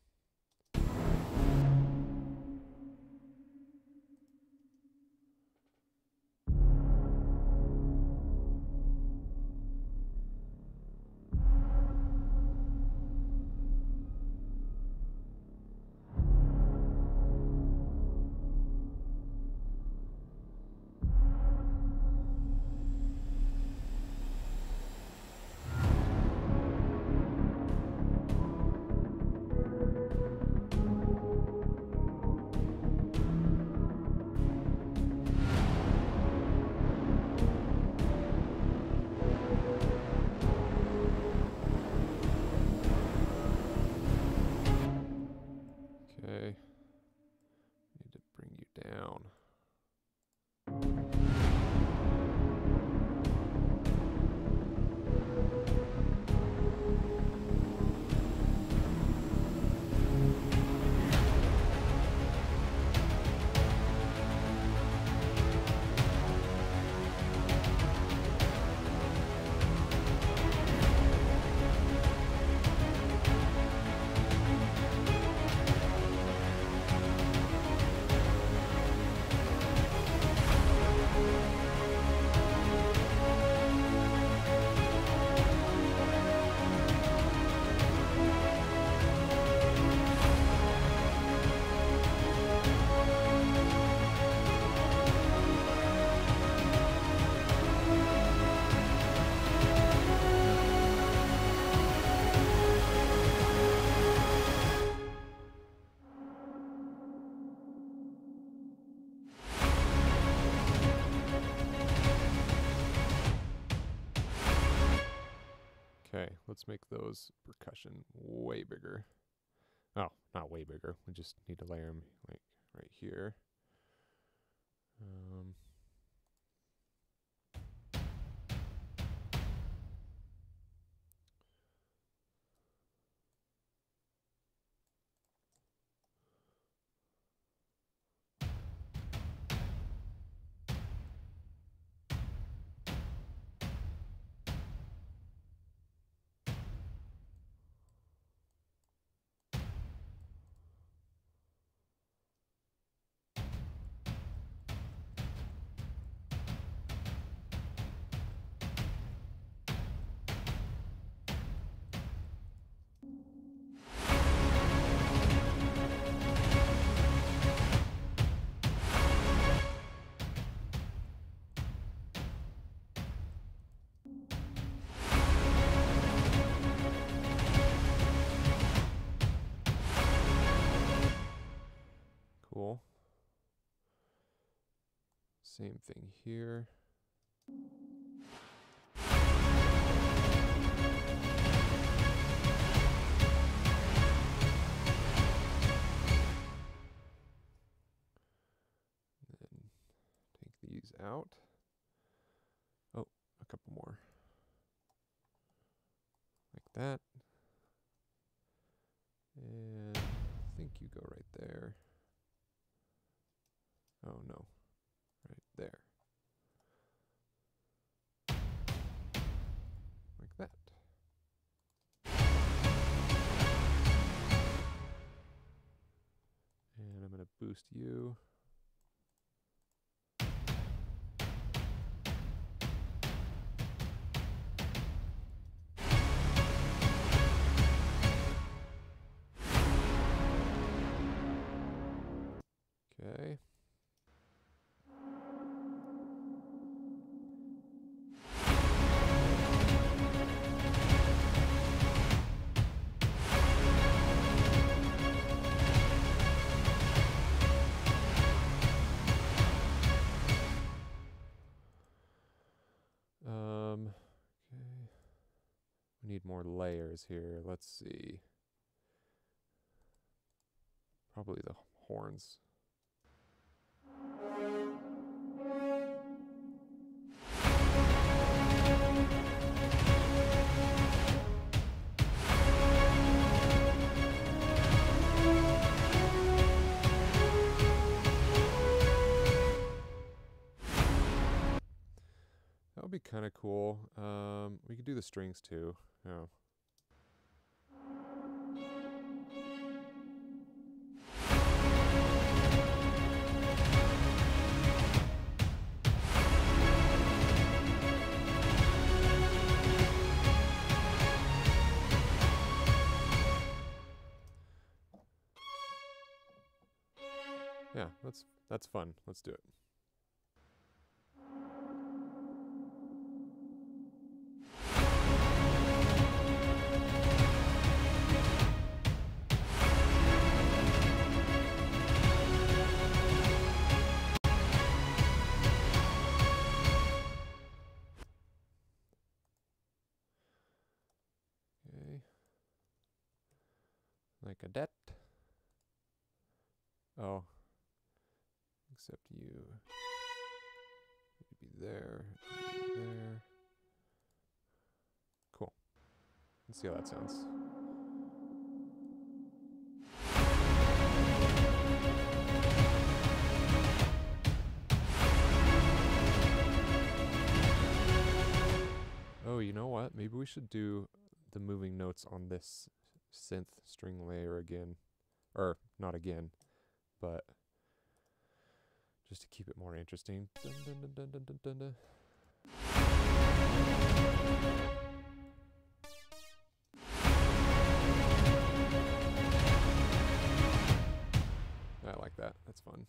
Make those percussion way bigger. Oh, not way bigger. We just need to layer them like right here. Um, Same thing here. Take these out. Oh, a couple more. Like that. And I think you go right there. Oh no, boost you. Okay. More layers here. Let's see. Probably the horns. Be kind of cool. Um, we could do the strings too. Yeah. Yeah, that's that's fun. Let's do it. Like a that. Oh. Except you to be there, there. Cool. Let's see how that sounds. Oh, you know what? Maybe we should do the moving notes on this synth string layer again. Or, not again, but just to keep it more interesting. Dun, dun, dun. I like that. That's fun.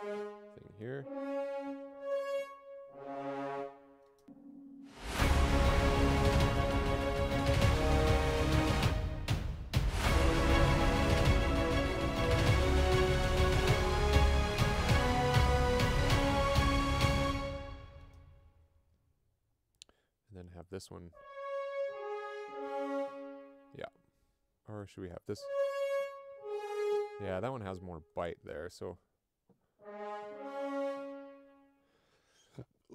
Thing here. And then have this one. Yeah. Or should we have this? Yeah, that one has more bite there, so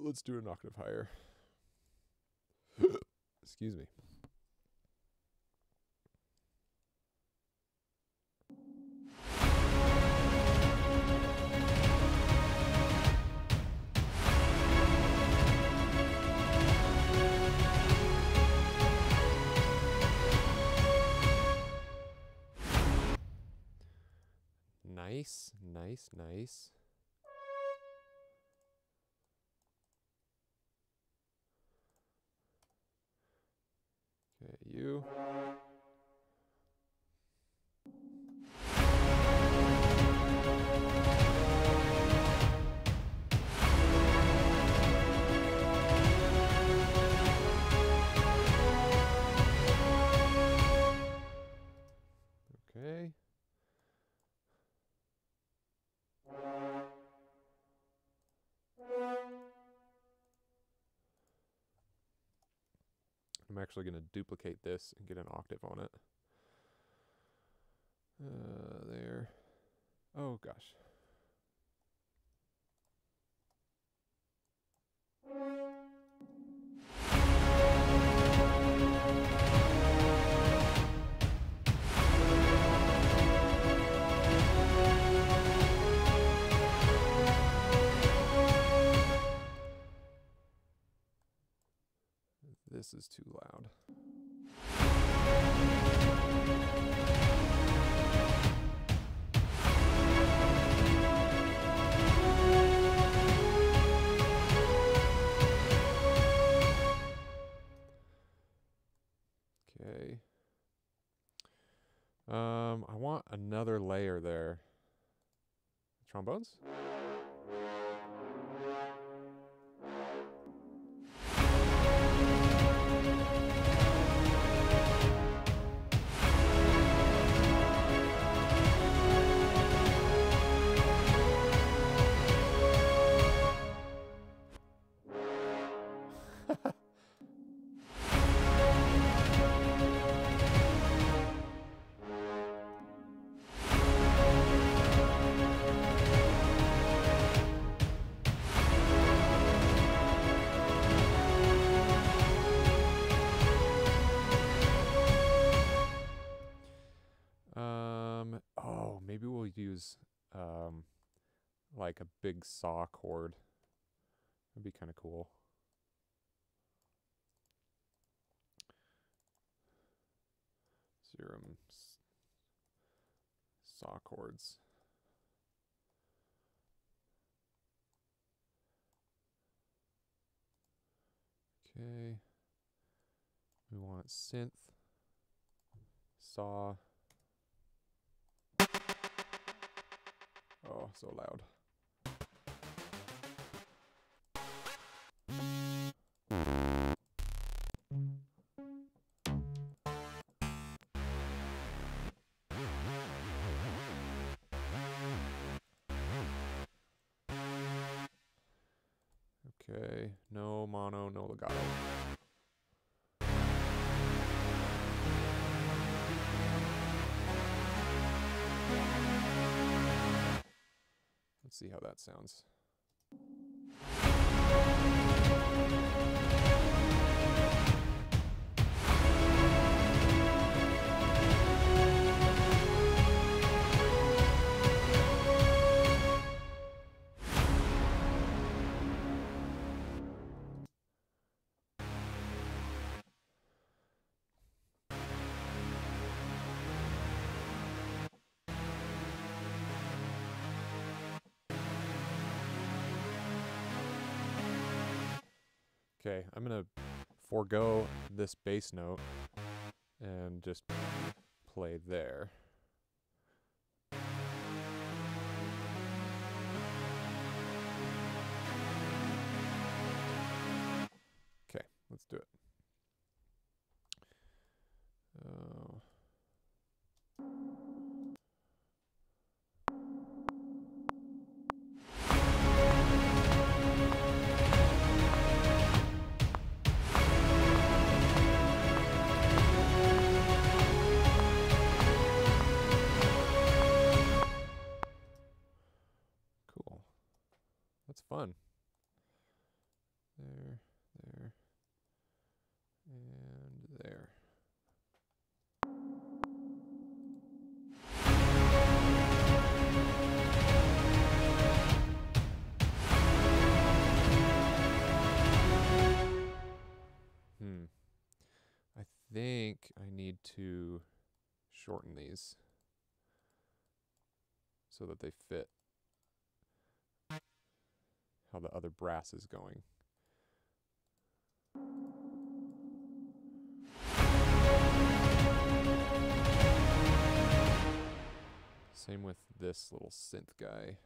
let's do an octave higher. *coughs* Excuse me. Nice, nice, nice. You. Okay. I'm actually going to duplicate this and get an octave on it. Uh, there. Oh gosh. Is too loud. Okay. Um, I want another layer there. Trombones? Use um like a big saw chord. That'd be kind of cool. Serum saw chords. Okay. We want synth, saw. Oh, so loud. Okay, no mono, no legato. See how that sounds. Okay, I'm gonna forego this bass note and just play there. Okay, let's do it. Uh, fun. There, there, and there. Hmm. I think I need to shorten these so that they fit how the other brass is going. Same with this little synth guy.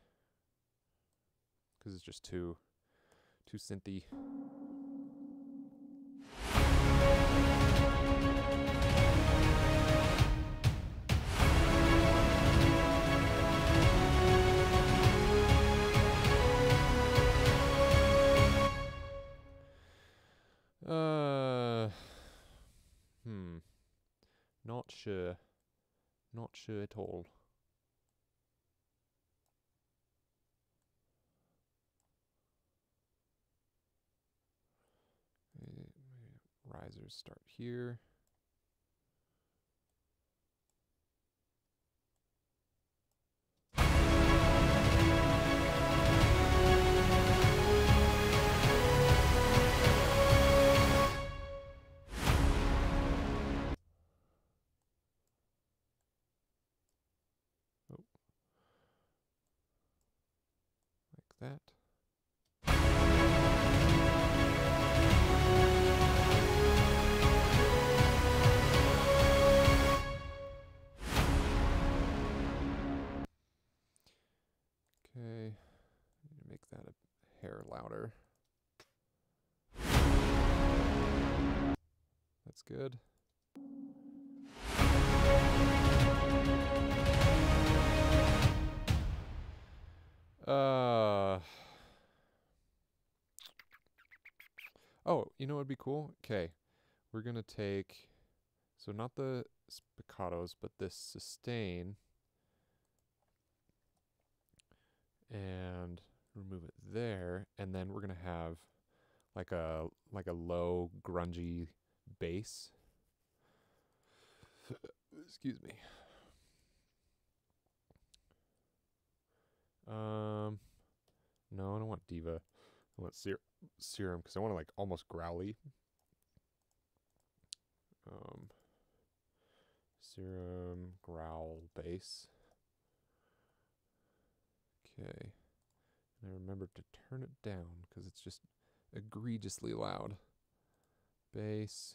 Cuz it's just too too synthy. Uh, hmm. Not sure. Not sure at all. Uh, Risers start here. That. Okay, make that a hair louder. That's good. Uh. Oh, you know what'd be cool? Okay, we're gonna take, so not the spiccatos, but this sustain, and remove it there, and then we're gonna have like a like a low grungy bass. *coughs* Excuse me. Um, no, I don't want diva. I want ser- serum because I want to like almost growly. Um, serum growl bass. Okay, and I remember to turn it down because it's just egregiously loud. Bass.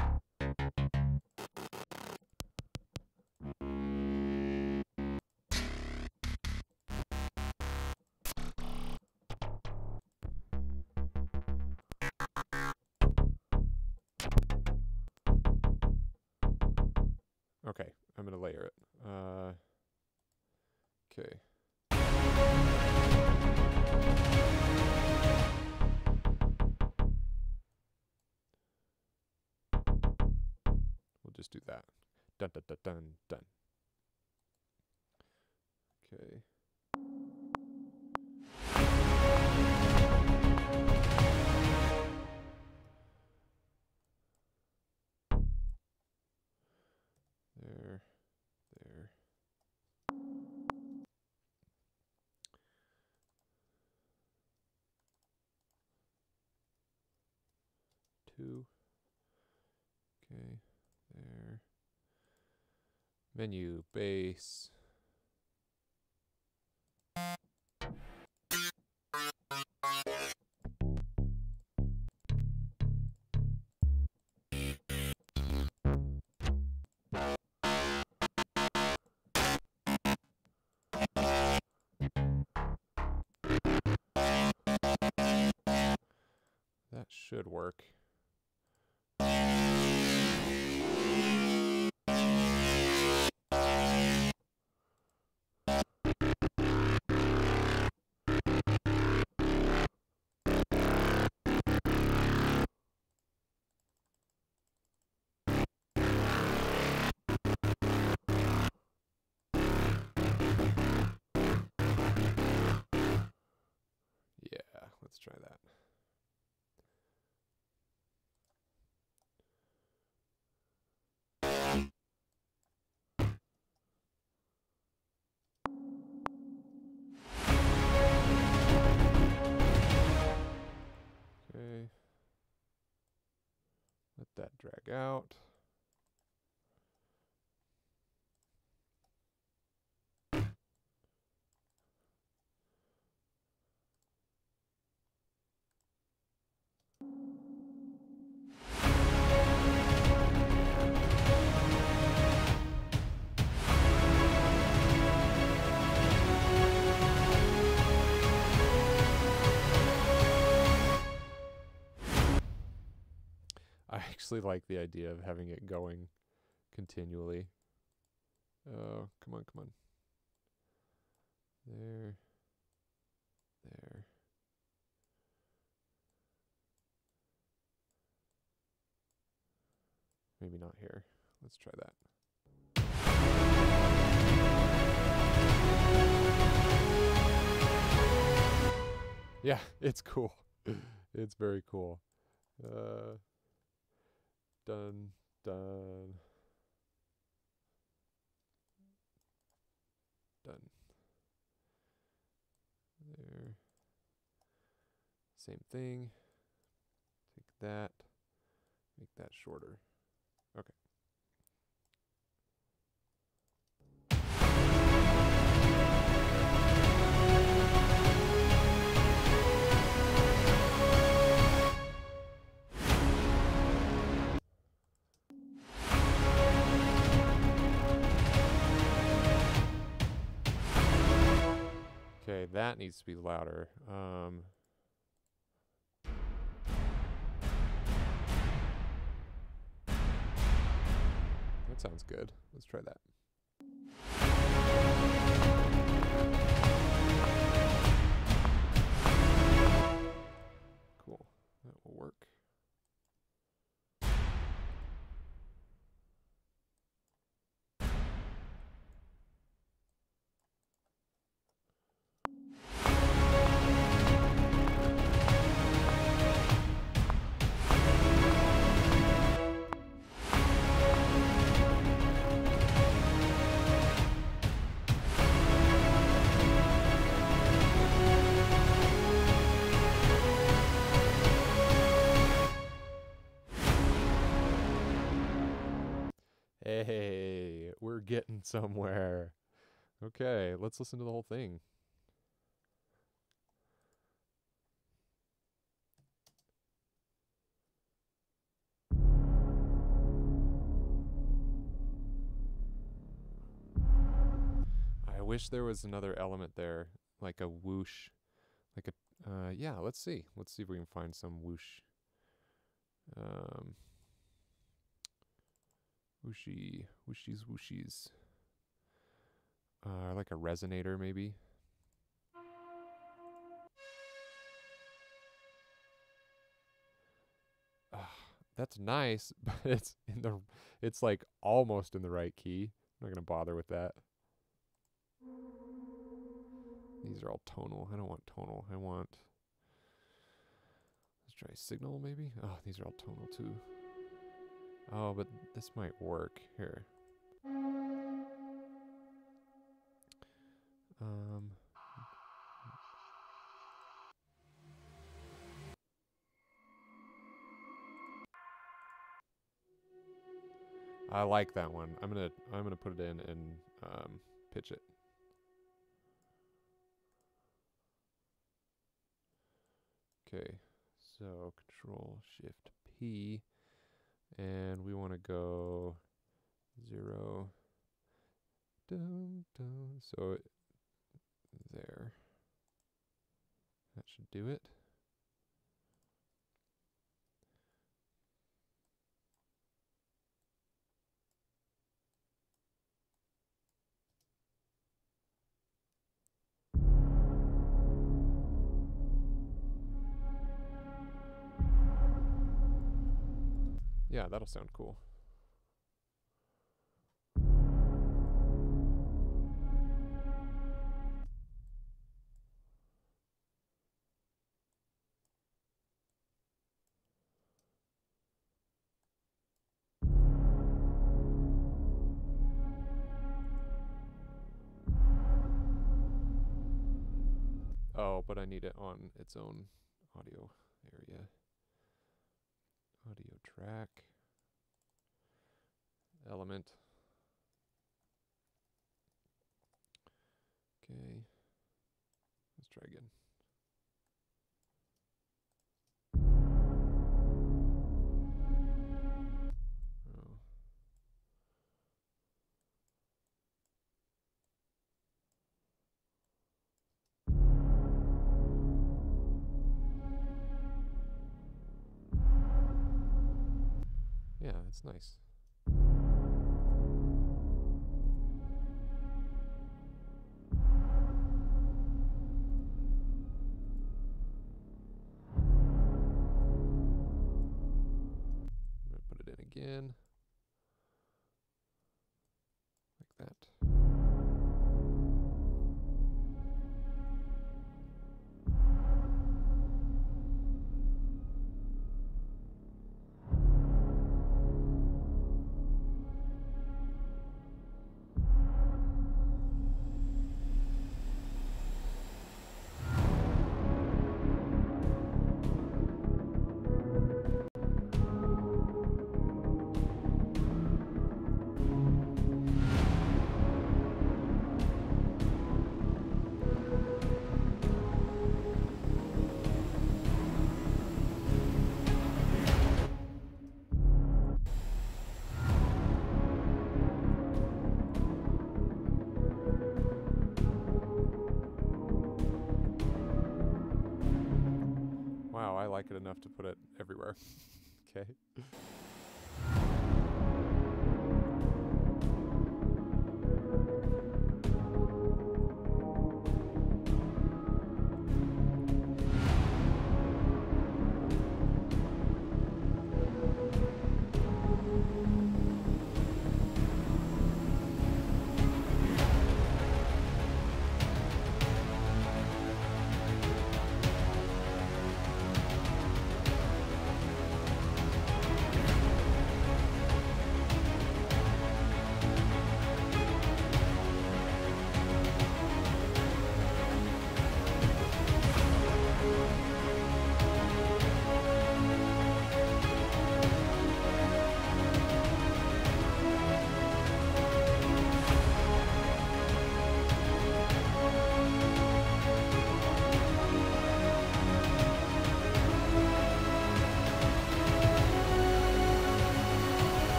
Menu, base. That should work. Let's try that. Okay. Let that drag out. Like the idea of having it going continually. Oh, come on, come on. There. There. Maybe not here. Let's try that. Yeah, *laughs* it's cool. *laughs* it's very cool. Uh, dun dun. Done there. Same thing. Take that. Make that shorter. Okay, that needs to be louder. Um, that sounds good. Let's try that. Hey, we're getting somewhere. Okay, let's listen to the whole thing. I wish there was another element there, like a whoosh, like a, uh, yeah, let's see. Let's see if we can find some whoosh. Um, Whooshy, whooshies, whooshies. Uh, like a resonator, maybe. Uh, that's nice, *laughs* but it's in the, it's like almost in the right key. I'm not gonna bother with that. These are all tonal. I don't want tonal. I want. Let's try signal, maybe. Oh, these are all tonal too. Oh, but this might work. Here. Um. I like that one. I'm gonna I'm gonna put it in and um, pitch it. Okay, so Control Shift P and we want to go zero. Dun, dun, so it, there. That should do it Yeah, that'll sound cool. Oh, but I need it on its own audio area. Audio track. Element. Okay. Yeah, that's nice. Like it enough to put it everywhere. *laughs* okay.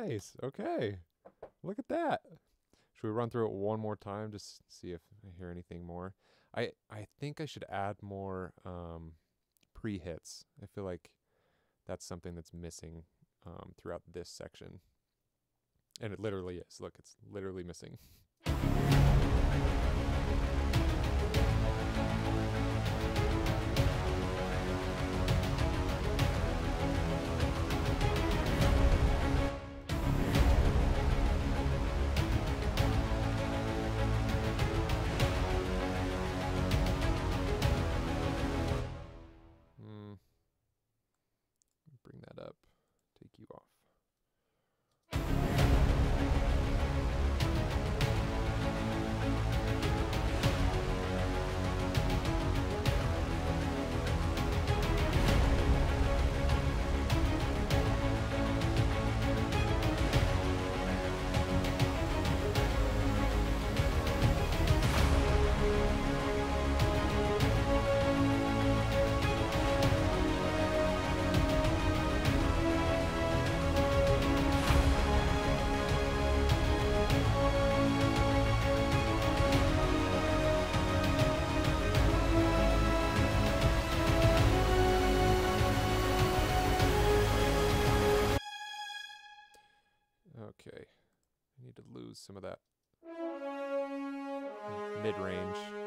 Nice. Okay. Look at that. Should we run through it one more time just see if I hear anything more? I I think I should add more um pre-hits. I feel like that's something that's missing um throughout this section. And it literally is. Look, it's literally missing. Mid range.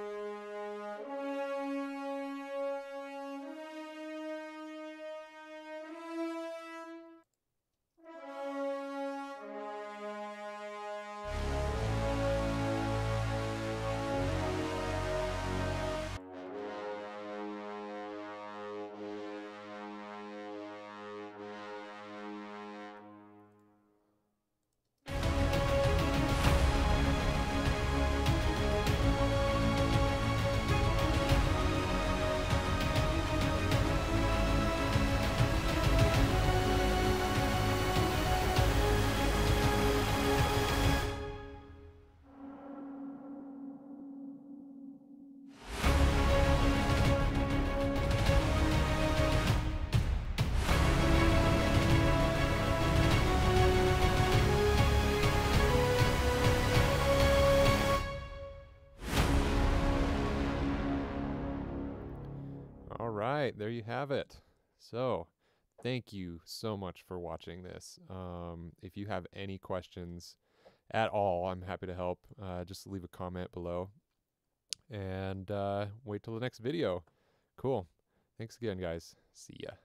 There you have it. So, thank you so much for watching this. Um, if you have any questions at all, I'm happy to help. Uh, just leave a comment below and uh, wait till the next video. Cool. Thanks again, guys. See ya.